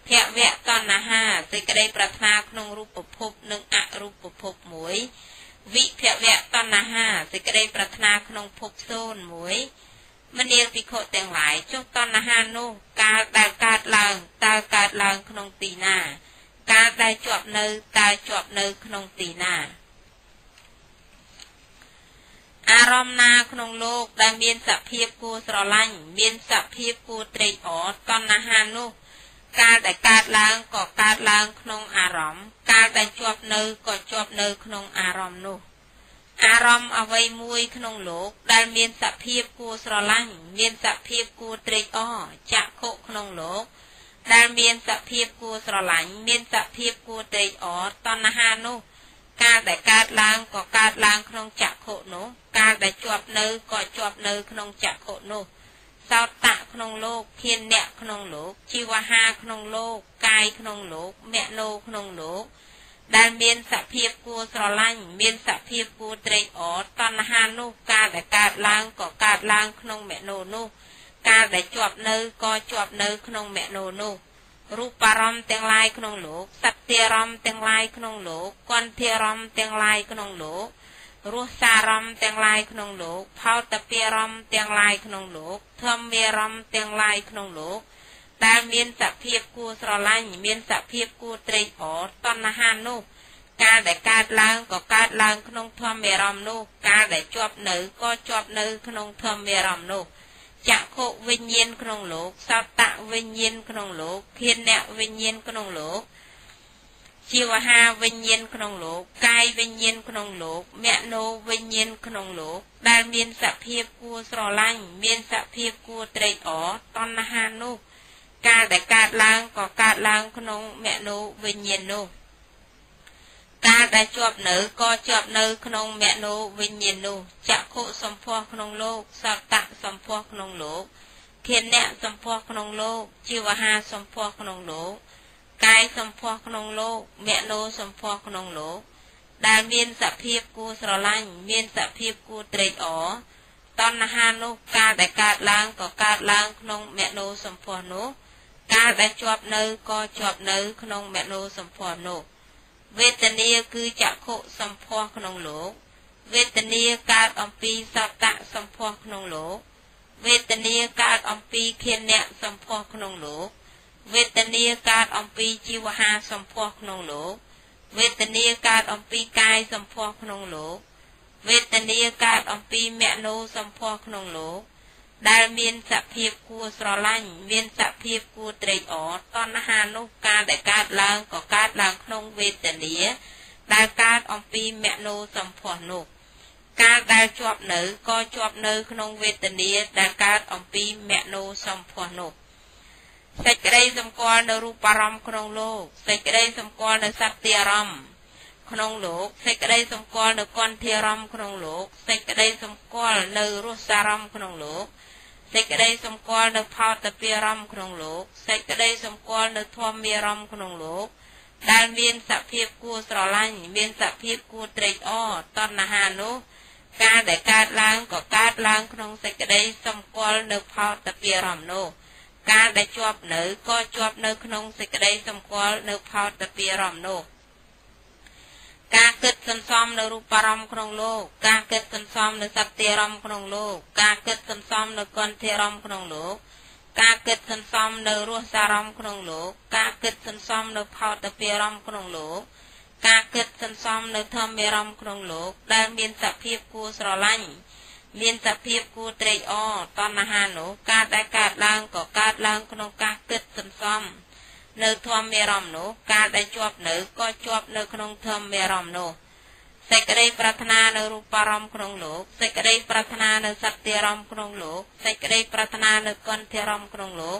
ភវៈតណ្ហាសេចក្តីប្រាថ្នាក្នុងរូបភពនិងអរូបភពមួយវិភវៈតណ្ហាសេចក្តីប្រាថ្នាក្នុងភពសូន្យមួយ មនាលភិក្ខុទាំងឡាយចុះតណ្ហានោះកាលដែលកើតឡើងតើកើតឡើងក្នុងទីណាកាលដែលជាប់នៅតើជាប់នៅក្នុងទីណាអារម្មណ៍ណាក្នុងលោកដែលមានសភាពគួរស្រឡាញ់មានសភាពគួរត្រេកអរតណ្ហានោះកាលដែលកើតឡើងក៏កើតឡើងក្នុងអារម្មណ៍កាលដែលជាប់នៅក៏ជាប់នៅក្នុងអារម្មណ៍នោះ អារម្មណ៍អ្វីមួយក្នុងលោក ដែលមានសភាពគួរស្រឡាញ់មានសភាពគួរត្រេកអរចក្ខុក្នុងលោកដែលមានសភាពគួរស្រឡាញ់មានសភាពគួរត្រេកអរតណ្ហានោះកាលដែលកើតឡើងក៏កើតឡើងក្នុងចក្ខុនោះ កាលដែលជាប់នៅក៏ជាប់នៅក្នុងចក្ខុនោះសោតតៈក្នុងលោកធានអ្នកក្នុងលោកជីវហាក្នុងលោកកាយក្នុងលោកមនោក្នុងលោក ដែលមានសភាពគួរស្រឡាញ់មានសភាពគួរត្រេកអរតណ្ហានោះការដែលកើតឡើងក៏កើតឡើងក្នុងមនោនោះការដែលជាប់នៅក៏ជាប់នៅក្នុងមនោនោះរូបអារម្មណ៍ទាំងឡាយក្នុងលោកសត្យារម្មណ៍ទាំងឡាយក្នុងលោកគន្ធារម្មណ៍ទាំងឡាយក្នុងលោករសសារម្មណ៍ទាំងឡាយក្នុងលោកផោតពារម្មណ៍ទាំងឡាយក្នុងលោកធម្មារម្មណ៍ទាំងឡាយក្នុងលោក ដែលមានសភាពគួរស្រឡាញ់មានសភាពគួរត្រេកអរតណ្ហានោះការដែលកើតឡើងក៏កើតឡើងក្នុងធម្មារម្មណ៍នោះការដែលជាប់នៅក៏ជាប់នៅក្នុងធម្មារម្មណ៍នោះចក្ខុវិញ្ញាណក្នុងលោកសតៈវិញ្ញាណក្នុងលោកធានៈវិញ្ញាណក្នុងលោកជីវហាវិញ្ញាណក្នុងលោកកាយវិញ្ញាណក្នុងលោកមនោវិញ្ញាណក្នុងលោកដែលមានសភាពគួរស្រឡាញ់មានសភាពគួរត្រេកអរតណ្ហានោះ ការដែលកើតឡើងក៏កើតឡើងក្នុងមនោវិញ្ញាណនោះការដែលជាប់នៅក៏ជាប់នៅក្នុងមនោវិញ្ញាណនោះចក្ខុសម្ផស្សក្នុងលោកសតៈសម្ផស្សក្នុងលោកធានៈសម្ផស្សក្នុងលោកជីវហាសម្ផស្សក្នុងលោកកាយសម្ផស្សក្នុងលោកមនោសម្ផស្សក្នុងលោកដែលមានសភាពគួរស្រឡាញ់មានសភាពគួរត្រេកអរតណ្ហានោះការដែលកើតឡើងក៏កើតឡើងក្នុងមនោសម្ផស្សនោះ ការដែលជាប់នៅក៏ជាប់នៅក្នុងមនោសម្ផស្សនោះវេទនាគឺចក្ខុសម្ផស្សក្នុងលោកវេទនាកើតអំពីសតៈសម្ផស្សក្នុងលោកវេទនាកើតអំពីខេនៈសម្ផស្សក្នុងលោកវេទនាកើតអំពីជីវហាសម្ផស្សក្នុងលោកវេទនាកើតអំពីកាយសម្ផស្សក្នុងលោកវេទនាកើតអំពីមនោសម្ផស្សក្នុងលោក ដែលមានសភាពគួរស្រឡាញ់មានសភាពគួរត្រេកអរតណ្ហានោះការដែលកើតឡើងក៏កើតឡើងក្នុងវេទនាដែលកើតអំពីមនោសម្ផស្សនោះការដែលជាប់នៅក៏ជាប់នៅក្នុងវេទនាដែលកើតអំពីមនោសម្ផស្សនោះសេចក្តីសម្គាល់នៅរូបអារម្មណ៍ក្នុងលោកសេចក្តីសម្គាល់នៅសត្វអារម្មណ៍ក្នុងលោកសេចក្តីសម្គាល់នៅកន្ធារម្មណ៍ក្នុងលោកសេចក្តីសម្គាល់នៅរសារម្មណ៍ក្នុងលោក សេចក្តីសម្គាល់នៅផោតពារម្មណ៍ក្នុងលោកសេចក្តីសម្គាល់នៅធម្មារម្មណ៍ក្នុងលោកដែលមានសភាពគួរស្រឡាញ់មានសភាពគួរត្រេកអរតណ្ហានោះការដែលកើតឡើងក៏កើតឡើងក្នុងសេចក្តីសម្គាល់នៅផោតពារម្មណ៍នោះការដែលជាប់នៅក៏ជាប់នៅក្នុងសេចក្តីសម្គាល់នៅផោតពារម្មណ៍នោះ ការគិតសន្សំនៅរូបអារម្មណ៍ក្នុងលោក ការគិតសន្សំនៅសត្យារម្មណ៍ក្នុងលោក ការគិតសន្សំនៅកន្ធារម្មណ៍ក្នុងលោក ការគិតសន្សំនៅរសសារម្មណ៍ក្នុងលោក ការគិតសន្សំនៅផោតពារម្មណ៍ក្នុងលោក ការគិតសន្សំនៅធម្មារម្មណ៍ក្នុងលោក ដែលមានសភាពគួរស្រឡាញ់មានសភាពគួរត្រេកអរតណ្ហានោះការដែលកើតឡើងក៏កើតឡើងក្នុងការគិតសន្សំ នៅធម្មមេរមនោះការដែលជាប់នៅក៏ជាប់នៅក្នុងធម្មមេរមនោះសេចក្តីប្រាថ្នានៅរូបរមក្នុងលោកសេចក្តីប្រាថ្នានៅសត្យារមក្នុងលោកសេចក្តីប្រាថ្នានៅកន្ធិរមក្នុងលោក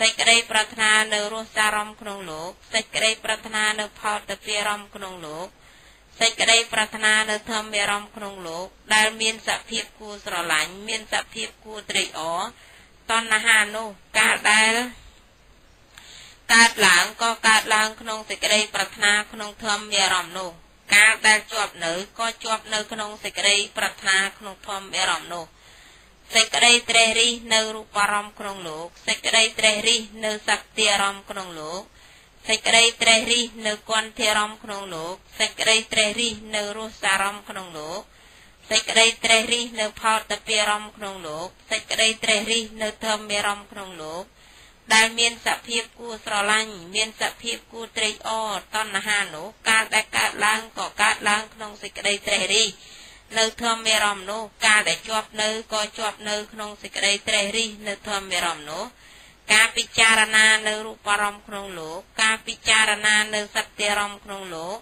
សេចក្តីប្រាថ្នានៅរសារមក្នុងលោកសេចក្តីប្រាថ្នានៅផោតពារមក្នុងលោកសេចក្តីប្រាថ្នានៅធម្មរមក្នុងលោកដែលមានសភាពគួរស្រឡាញ់មានសភាពគួរត្រេកអរតណ្ហានោះកាលដែល កើតឡើងក៏កើតឡើងក្នុងសេចក្តីប្រាថ្នាក្នុងធម៌មានអារម្មណ៍នោះកាលដែលជាប់នៅក៏ជាប់នៅក្នុងសេចក្តីប្រាថ្នាក្នុងធម៌មានអារម្មណ៍នោះសេចក្តីត្រេះរិះនៅរូបអារម្មណ៍ក្នុងលោកសេចក្តីត្រេះរិះនៅសក្តិអារម្មណ៍ក្នុងលោកសេចក្តីត្រេះរិះនៅគន្ធារម្មណ៍ក្នុងលោកសេចក្តីត្រេះរិះនៅរសអារម្មណ៍ក្នុងលោកសេចក្តីត្រេះរិះនៅផោតពារម្មណ៍ក្នុងលោកសេចក្តីត្រេះរិះនៅធម្មអារម្មណ៍ក្នុងលោក ដែលមានសភាពគួរស្រឡាញ់មានសភាពគួរត្រេកអរតណ្ហានោះការដែលកើតឡើងក៏កើតឡើងក្នុងសេចក្តីត្រេះរិះនៅធម្មរមនោះការដែលជាប់នៅក៏ជាប់នៅក្នុងសេចក្តីត្រេះរិះនៅធម្មរមនោះការពិចារណានៅរូបរមក្នុងលោកការពិចារណានៅសត្យរមក្នុងលោក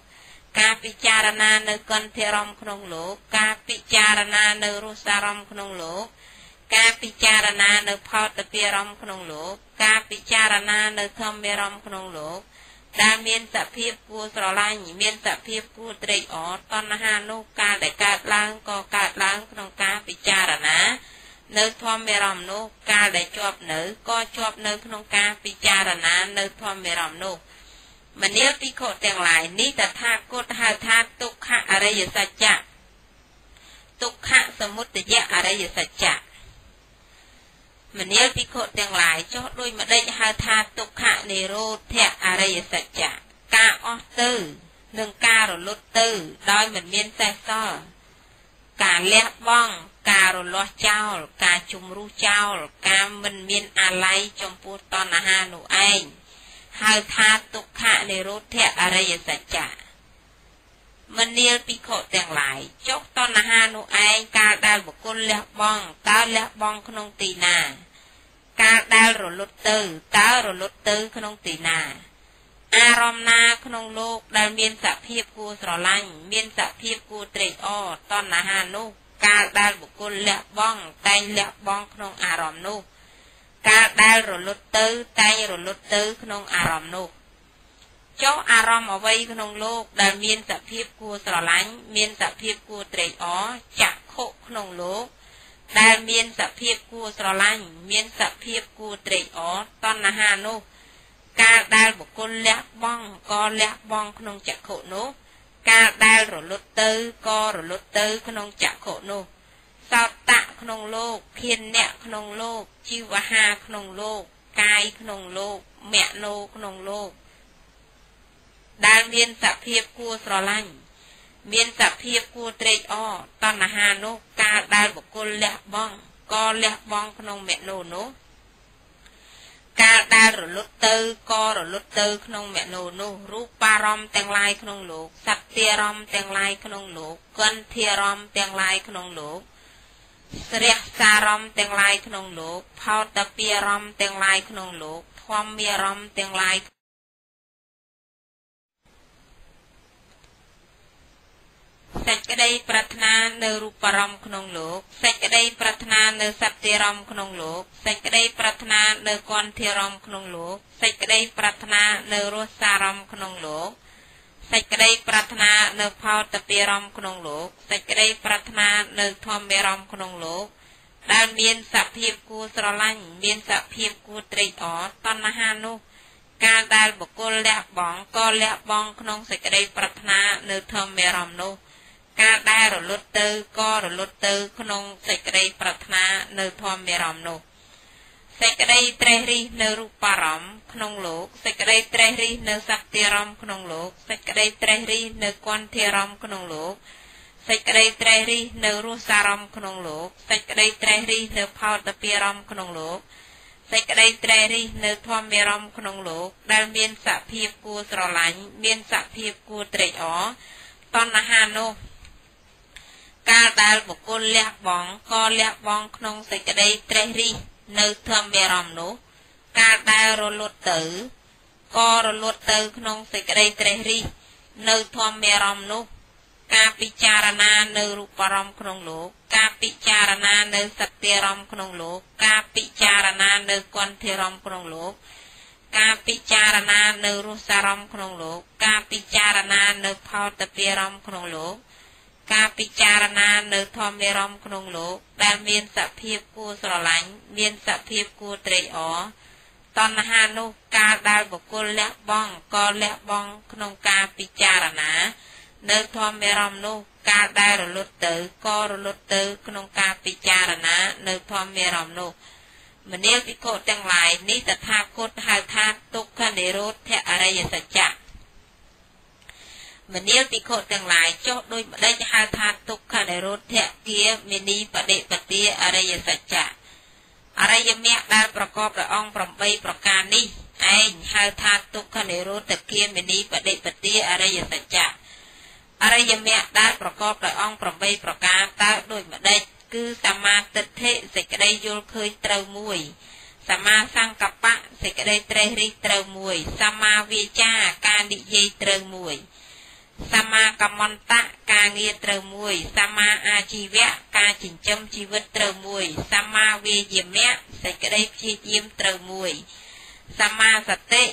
ការពិចារណានៅកន្ធរមក្នុងលោកការពិចារណានៅរសារមក្នុងលោក ការពិចារណានៅផោតពារមក្នុងលោក ការពិចារណានៅធម្មរមក្នុងលោកដែលមានសភាពគួរស្រឡាញ់មានសភាពគួរត្រេកអរតណ្ហានោះការដែលកើតឡើងក៏កើតឡើងក្នុងការពិចារណា នៅធម្មរមនោះកាលដែលជាប់នៅក៏ជាប់នៅក្នុងការពិចារណានៅធម្មរមនោះមនាលភិក្ខុទាំងឡាយនេះតថាគតហៅថាទុក្ខអរិយសច្ចៈទុក្ខសមុទយអរិយសច្ចៈ មនាលភិក្ខុទាំងឡាយចុះដោយម្ដេចហៅថាទុក្ខនិរោធអរិយសច្ចៈការអស់ទៅ និងការរលត់ទៅ ដោយមិនមានសេះសល់ការលះបង់ការរលាស់ចោល ការជំរុះចោល ការមិនមានអាល័យចំពោះតណ្ហានោះឯងហៅថាទុក្ខនិរោធអរិយសច្ចៈ មនាលភិក្ខុទាំងឡាយចុះតណ្ហានោះឯងកាលដែលបុគ្គលលះបង់តើលះបង់ក្នុងទីណា កាលដែលរលត់ទៅតើរលត់ទៅក្នុងទីណា អារម្មណ៍ណាក្នុងលោកដែលមានសភាពគួរស្រឡាញ់មានសភាពគួរត្រេកអរតណ្ហានោះ កាលដែលបុគ្គលលះបង់តែងលះបង់ក្នុងអារម្មណ៍នោះ កាលដែលរលត់ទៅតែងរលត់ទៅក្នុងអារម្មណ៍នោះ ចុះអារម្មណ៍អ្វីក្នុងលោកដែលមានសភាពគួរស្រឡាញ់មានសភាពគួរត្រេកអរចក្ខុក្នុងលោកដែលមានសភាពគួរស្រឡាញ់មានសភាពគួរត្រេកអរតណ្ហានោះកាលដែលបុគ្គលលះបង់ក៏លះបង់ក្នុងចក្ខុនោះកាលដែលរលត់ទៅក៏រលត់ទៅក្នុងចក្ខុនោះសោតៈក្នុងលោកខៀនអ្នកក្នុងលោកជីវហាក្នុងលោកកាយក្នុងលោកមโนក្នុងលោក ដែលមានសភាពគួរស្រឡាញ់មានសភាពគួរត្រេកអរតណ្ហានោះកាលដែលបុគ្គលលះបង់ក៏លះបង់ក្នុងមេណូនោះកាលដែលរលត់ទៅក៏រលត់ទៅក្នុងមេណូនោះរូបារម្មណ៍ទាំងឡាយក្នុងលោកសត្វារម្មណ៍ទាំងឡាយក្នុងលោកគន្ធារម្មណ៍ទាំងឡាយក្នុងលោកស្រះសារម្មណ៍ទាំងឡាយក្នុងលោកផោតពារម្មណ៍ទាំងឡាយក្នុងលោកធម្មារម្មណ៍ទាំងឡាយ សេចក្តីប្រាថ្នានៅរូបរមក្នុងលោកសេចក្តីប្រាថ្នានៅសត្យរមក្នុងលោកសេចក្តីប្រាថ្នានៅគន្ធិរមក្នុងលោកសេចក្តីប្រាថ្នានៅរសសារមក្នុងលោកសេចក្តីប្រាថ្នានៅផោតពារមក្នុងលោកសេចក្តីប្រាថ្នានៅធម្មរមក្នុងលោកដែលមានសភាពគួរស្រឡាញ់មានសភាពគួរត្រេកអរតណ្ហានោះការដែលបុគ្គលលះបង់ក៏លះបង់ក្នុងសេចក្តីប្រាថ្នានៅធម្មរមនោះ ការដែលរលត់ទៅក៏រលត់ទៅក្នុងសេចក្តីប្រាថ្នានៅធម្មរមនោះសេចក្តីត្រេះរិះនៅរូបរមក្នុងលោកសេចក្តីត្រេះរិះនៅសក្តិរមក្នុងលោកសេចក្តីត្រេះរិះនៅគន្ធិរមក្នុងលោកសេចក្តីត្រេះរិះនៅរសសារមក្នុងលោកសេចក្តីត្រេះរិះនៅផោតពារមក្នុងលោកសេចក្តីត្រេះរិះនៅធម្មរមក្នុងលោកដែលមានសភាពគួរស្រឡាញ់មានសភាពគួរត្រេកអរតណ្ហានោះ កាលដែលបុគ្គលលះបង់ក៏លះបង់ក្នុងសេចក្តីត្រេះរិះនៅធម្មរមនោះ កាលដែលរលត់ទៅក៏រលត់ទៅក្នុងសេចក្តីត្រេះរិះនៅធម្មរមនោះ ការពិចារណានៅរូបរមក្នុងលោក ការពិចារណានៅសត្យរមក្នុងលោក ការពិចារណានៅគន្ធិរមក្នុងលោកការពិចារណានៅរសារមក្នុងលោក ការពិចារណានៅផោតពារមក្នុងលោក ការពិចារណានៅធម្មរមក្នុងលោក ដែលមានសភាពគួរស្រឡាញ់មានសភាពគួរត្រេកអរតណ្ហានោះកាលដែលបុគ្គលលះបង់ក៏លះបង់ក្នុងការពិចារណា នៅធម្មរមនោះកាលដែលរលត់ទៅក៏រលត់ទៅក្នុងការពិចារណា នៅធម្មរមនោះមនាលពិខុទាំងឡាយនេះតថាគតហៅថាទុក្ខនិរោធអរិយសច្ចៈ មនាលភិក្ខុទាំងឡាយចុះដោយម្ដេចហៅថាទុក្ខនិរោធគាមេនីបដិបទាអរិយសច្ចៈអរិយមគ្គដែលប្រកបដោយអង្គ8ប្រការនេះឯងហៅថាទុក្ខនិរោធគាមេនីបដិបទាអរិយសច្ចៈអរិយមគ្គដែលប្រកបដោយអង្គ8ប្រការតើដោយម្ដេចគឺសមាទិដ្ឋិសេចក្តីយល់ឃើញត្រូវមួយសមាសង្កបៈសេចក្តីត្រេះរិះត្រូវមួយសមាវាចាការនិយាយត្រូវមួយ សមាកម្មន្តៈការងារត្រូវមួយសមាអាជីវៈការចិញ្ចឹមជីវិតត្រូវមួយសមាវាយាមៈសេចក្តីព្យាយាមត្រូវមួយសមាសតិ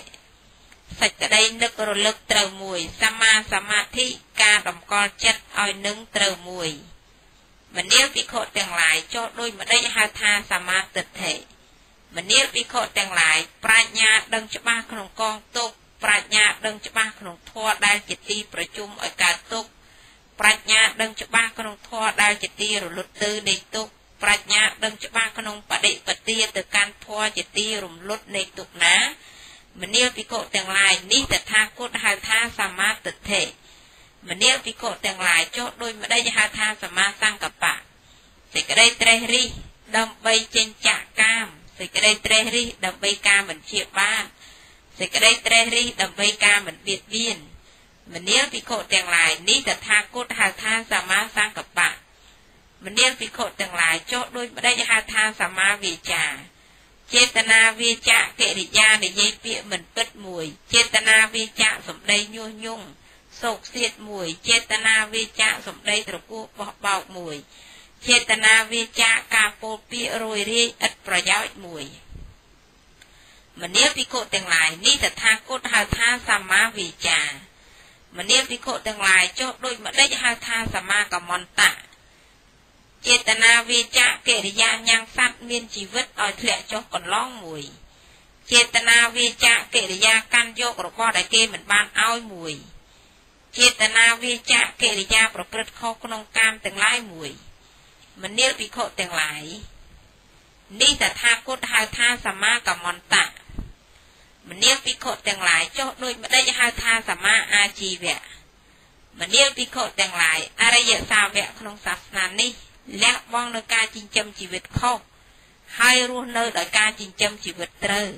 សេចក្តីនឹករលឹកត្រូវមួយសមាសមាធិការតម្កល់ចិត្តឲ្យនឹងត្រូវមួយមនាលភិក្ខុទាំងឡាយចោដោយម្ដេចហៅថាសមាទិដ្ឋិមនាលភិក្ខុទាំងឡាយប្រាជ្ញាដឹងច្បាស់ក្នុងកងទុក ប្រាជ្ញាដឹងច្បាស់ក្នុងធម៌ដែលជាទីប្រជុំឲ្យកើតទុកប្រាជ្ញាដឹងច្បាស់ក្នុងធម៌ដែលជាទីរលត់ទៅនៃទុកប្រាជ្ញាដឹងច្បាស់ក្នុងបដិបទាទៅកាន់ធម៌ជាទីរំលត់នៃទុកណាមនាលភិក្ខុទាំងឡាយនេះតថាគតហៅថាសមាទិដ្ឋិមនាលភិក្ខុទាំងឡាយចុះដូចម្ដេចហៅថាសមាសង្កបៈសេចក្តីត្រេះរិះដើម្បីចេញចាក់កាមសេចក្តីត្រេះរិះដើម្បីការមិនជាបាន សេចក្តីត្រេះរិះដើម្បីការមិនបៀតបៀនមនាលភិក្ខុទាំងឡាយនេះតថាគតហៅថាសមាសង្កបៈមនាលភិក្ខុទាំងឡាយចុះដូចម្ដេចហៅថាសមាវិចាចេតនាវាចាកិរិយានិយាយពាក្យមិនពិតមួយ ចេតនាវាចាសម្ដីញុះញង់សោកសៀតមួយ ចេតនាវាចាសម្ដីត្រគោះបោះបោកមួយចេតនាវាចាការពោលពាក្យរយរាយឥតប្រយោជន៍មួយ មនាភិក្ខុទាំងឡាយនេះតថាគតហៅថាសម្មាវិចាមនាភិក្ខុទាំងឡាយចុះដូចម្ដេចហៅថាសមាកមន្តៈចេតនាវាចាកិរិយាញ៉ាំងសัตว์មានជីវិតឲ្យធ្លាក់ចុះកន្លងមួយចេតនាវាចាកិរិយាកាន់យករបស់ដែលគេមិនបានឲ្យមួយចេតនាវាចាកិរិយាប្រព្រឹត្តខុសក្នុងកាមទាំងឡាយមួយមនាលភិក្ខុទាំងឡាយនេះតថាគតហៅថាសមាកមន្តៈ មនាលភិក្ខុទាំងឡាយចុះដូចម្ដេចហៅថាសមាអាជីវៈមនាលភិក្ខុទាំងឡាយអរិយសាវកក្នុងសាសនានេះលះបង់នៅការចិញ្ចឹមជីវិតខុសហើយរស់នៅដោយការចិញ្ចឹមជីវិតត្រូវ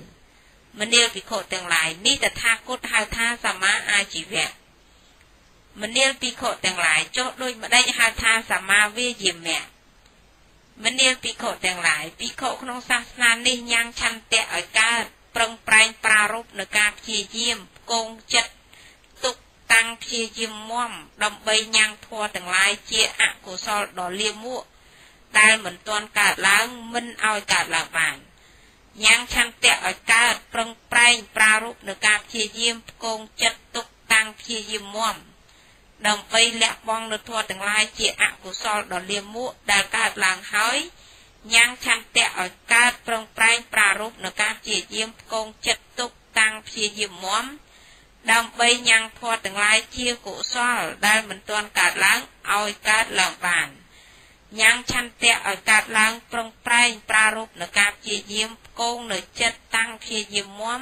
មនាលភិក្ខុទាំងឡាយនេះតថាគតហៅថាសមាអាជីវៈមនាលភិក្ខុទាំងឡាយចុះដូចម្ដេចហៅថាសមាវាយាមៈមនាលភិក្ខុទាំងឡាយភិក្ខុក្នុងសាសនានេះញ៉ាំងឆន្ទៈឲ្យកើត ប្រឹងប្រែងប្រារព្ធនៅការព្យាយាមកងចិត្តទុកតាំងព្យាយាមមមដើម្បីញ៉ាំងធัวទាំងឡាយជាអកុសលដ៏លាមួកដែលមិនទាន់កើតឡើងមិនឲ្យកើតឡើងបានញ៉ាំងឆន្ទៈឲ្យកើតប្រឹងប្រែងប្រារព្ធនៅការព្យាយាមផ្គងចិត្តទុកតាំងព្យាយាមមមដើម្បីលះបង់នូវធម៌ទាំងឡាយជាអកុសលដ៏លាមួកដែលកើតឡើងហើយ ញ៉ាំងឆន្ទៈឲ្យកើតប្រងប្រែងប្រារព្ធនៅការព្យាយាមផ្គងចិត្តទុកតាំងព្យាយាមមមដើម្បីញ៉ាំងធម៌ទាំងឡាយជាកុសលដែលមិនទាន់កើតឡើងឲ្យកើតឡើងបានញ៉ាំងឆន្ទៈឲ្យកើតឡើងប្រងប្រែងប្រារព្ធនៅការព្យាយាមផ្គងនៅចិត្តតាំងព្យាយាមមម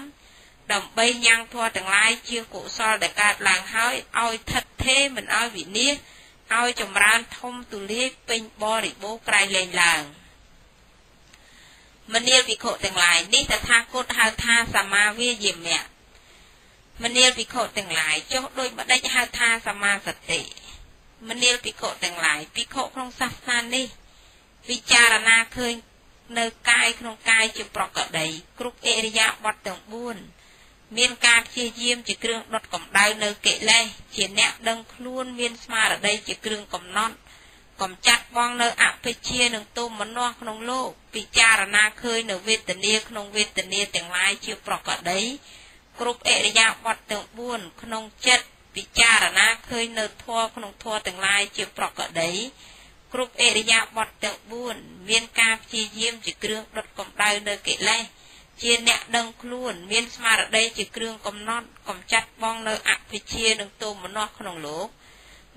ដើម្បីញ៉ាំងធម៌ទាំងឡាយជាកុសលដែលកើតឡើងហើយឲ្យថិតថេរមិនឲ្យវិនិច្ឆ័យឲ្យចម្រើនធំទូលាយពេញបរិបូរក្រៃលែងឡើង មនាលវិខុទាំងឡាយនេះតថាគតហៅថាសមាវាយាមៈមនាលវិខុទាំងឡាយចុះដោយបដិច្ចហៅថាសមាសតិមនាលវិខុទាំងឡាយវិខុក្នុងសាសនានេះពិចារណាឃើញនៅកាយក្នុងកាយជាប្រកដីគ្រប់អរិយាបថទាំង4មានការព្យាយាមជាគ្រឿងដុតកម្ដៅនៅកិលេសជាអ្នកដឹងខ្លួនមានស្មារតីជាគ្រឿងកំណត់ កំចាត់បងនៅអភិជានិងទុំមនោះក្នុងលោកពិចារណាឃើញនៅវេទនាក្នុងវេទនាទាំងឡាយជាប្រកដីគ្រប់អរិយាបថទាំង4ក្នុងចិត្តពិចារណាឃើញនៅធម៌ក្នុងធម៌ទាំងឡាយជាប្រកដីគ្រប់អរិយាបថទាំង4មានការព្យាយាមជាគ្រឿងដុតកម្ដៅនៅកិលេសជាអ្នកដឹងខ្លួនមានស្មារតីជាគ្រឿងកំណត់កំចាត់បងនៅអភិជានិងទោមនស្សក្នុងលោក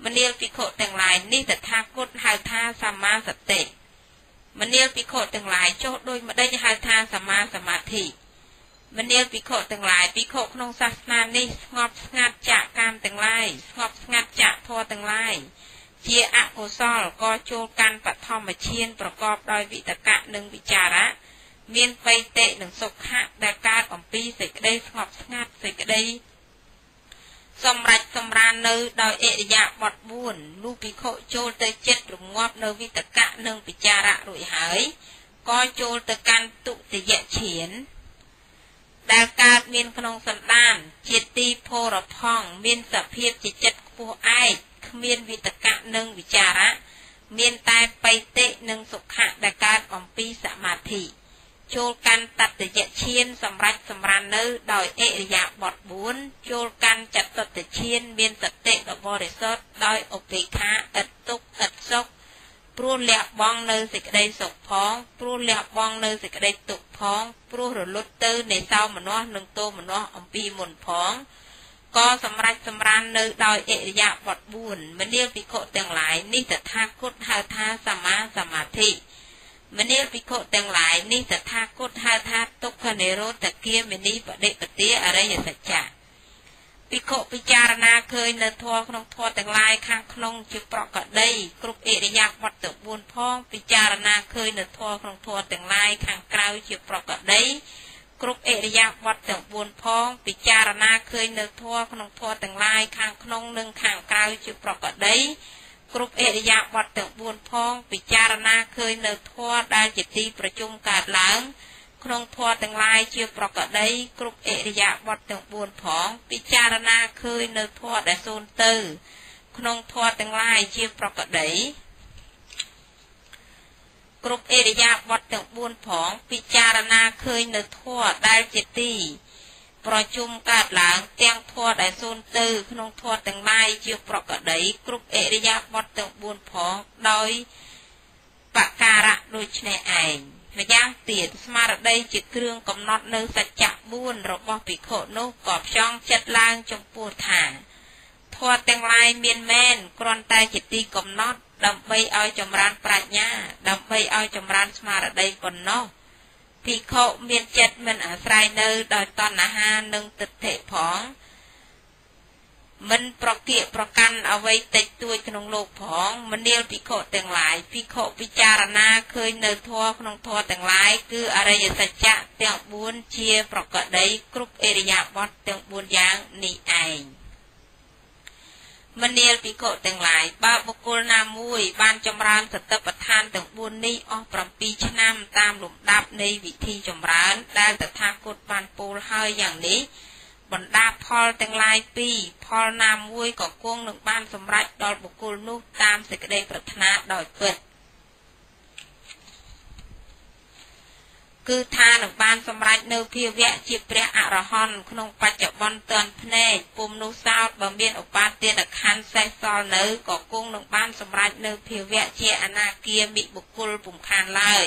មនាលភិក្ខុទាំងឡាយនេះតថាគតហៅថាសម្មាសតិមនាលភិក្ខុទាំងឡាយចុះដោយម្ដេចហៅថាសម្មាសមាធិមនាលភិក្ខុទាំងឡាយភិក្ខុក្នុងសាសនានេះស្ងប់ស្ងាត់ចាកកម្មទាំងឡាយស្ងប់ស្ងាត់ចាកធម៌ទាំងឡាយជាអកុសលក៏ចូលកាន់បឋមឈានប្រកបដោយវិតកៈនិងវិចារៈមានបៃតិនិងសុខៈដែលកើតអំពីសេចក្តីស្ងប់ស្ងាត់សេចក្តី សម្រាប់សម្រាននៅដោយអរិយាបថ4លុះភិក្ខុចូលទៅចិត្តរងាប់នៅវិតកៈនិងពិចារៈរួចហើយក៏ចូលទៅកាន់ទុតិយឈាន ដែលកើតមានក្នុងសន្តានជាទីភរផង់មានសភាពជាចិត្តខ្ពស់ឯកគ្មានវិតកៈនិងវិចារៈមានតែបៃតិនិងសុខៈដែលកើតអំពីសមាធិ ចូលកាន់តតយឈានសម្រាប់សម្រាននៅដោយអរិយាបថ4ចូលកាន់ចតុតឈានមានសតិដ៏បរិសុទ្ធដោយឧបេក្ខាឥតទុកឥតសុខព្រោះះលះបង់នៅសេចក្តីសុខផងព្រោះលះបង់នៅសេចក្តីទុក្ខផងព្រោះរលត់ទៅនៃសោមនស្សនិងទោមនស្សអំពីមុនផងក៏សម្រេចសម្រាននៅដោយអរិយបទ4មនាលភិក្ខុទាំងឡាយនេះតថាគតហៅថាសម្មាសមាធិ មនាលភិក្ខុទាំងឡាយនេះតថាគតហៅថាទុក្ខនិរោធគាមនីបដិបទាអរិយសច្ចៈភិក្ខុពិចារណាឃើញនៅធម៌ក្នុងធម៌ទាំងឡាយខាងក្នុងជាប្រកដីគ្រប់អរិយាបទទៅ4ផងពិចារណាឃើញនៅធម៌ក្នុងធម៌ទាំងឡាយខាងក្រៅជាប្រកដីគ្រប់អរិយាបទទាំង4ផងពិចារណាឃើញនៅធម៌ក្នុងធម៌ទាំងឡាយខាងក្នុងនិងខាងក្រៅជាប្រកដី គ្រប់អរិយាបទទាំង4ផង ពិចារណាឃើញនៅធម៌ដែលជាទីប្រជុំកើតឡើងក្នុងធម៌ទាំងឡាយជាប្រកដីគ្រប់អរិយាបទទាំង4ផង ពិចារណាឃើញនៅធម៌ដែលសូន្យទៅ ក្នុងធម៌ទាំងឡាយជាប្រកដីគ្រប់អរិយាបទទាំង4ផង ពិចារណាឃើញនៅធម៌ដែលជាទី ប្រជុំកើតឡើងទាំងធម៌ដែលសូន្យទៅក្នុងធម៌ទាំងឡាយជាប្រកដីគ្រប់អរិយាបទទាំង4ផងដោយបការៈដូចនេះឯងម្យ៉ាងទៀតស្មារតីជាគ្រឿងកំណត់នៅសច្ចៈ4របស់ភិក្ខុនោះក៏ផ្ចង់ចិត្តឡើងចំពោះថាធម៌ទាំងឡាយមានមែនគ្រាន់តែជាទីកំណត់ដើម្បីឲ្យចម្រើនប្រាជ្ញាដើម្បីឲ្យចម្រើនស្មារតីប៉ុណ្ណោះ ភិក្ខុមានចិត្តមិនអាស្រ័យនៅដោយតណ្ហានិងទិដ្ឋិផងមិនប្រគៀកប្រកាន់អ្វីតិចតួចក្នុងលោកផងមនាលភិក្ខុទាំងឡាយភិក្ខុពិចារណាឃើញនៅធម៌ក្នុងធម៌ទាំងឡាយគឺអរិយសច្ចៈទាំង4ជាប្រកដីគ្រប់អរិយាបទទាំង4យ៉ាងនេះឯង មនាលភិក្ខុទាំងឡាយបើបុគ្គលណាមួយ បានចម្រើនសតិប្បដ្ឋានទាំង4នេះអស់7ឆ្នាំតាមលំដាប់នៃវិធីចម្រើន ដែលតថាគតបានពោលហើយយ៉ាងនេះបណ្ដាផលទាំងឡាយពីរផលណាមួយក៏គង់នឹងបានសម្រេចដល់បុគ្គលនោះតាមសេចក្តីប្រាថ្នាដោយពិត គឺថានឹងបានសម្រេចនៅភាវៈជាព្រះអរហន្តក្នុងបច្ចុប្បន្នតនភ្នែកពុំនោះសោតបើមានឧបាទានខណ្ឌសេះសល់នៅក៏គង់នឹងបានសម្រេចនៅភាវៈជាអនាគាមិបុគ្គលពុំខានឡើយ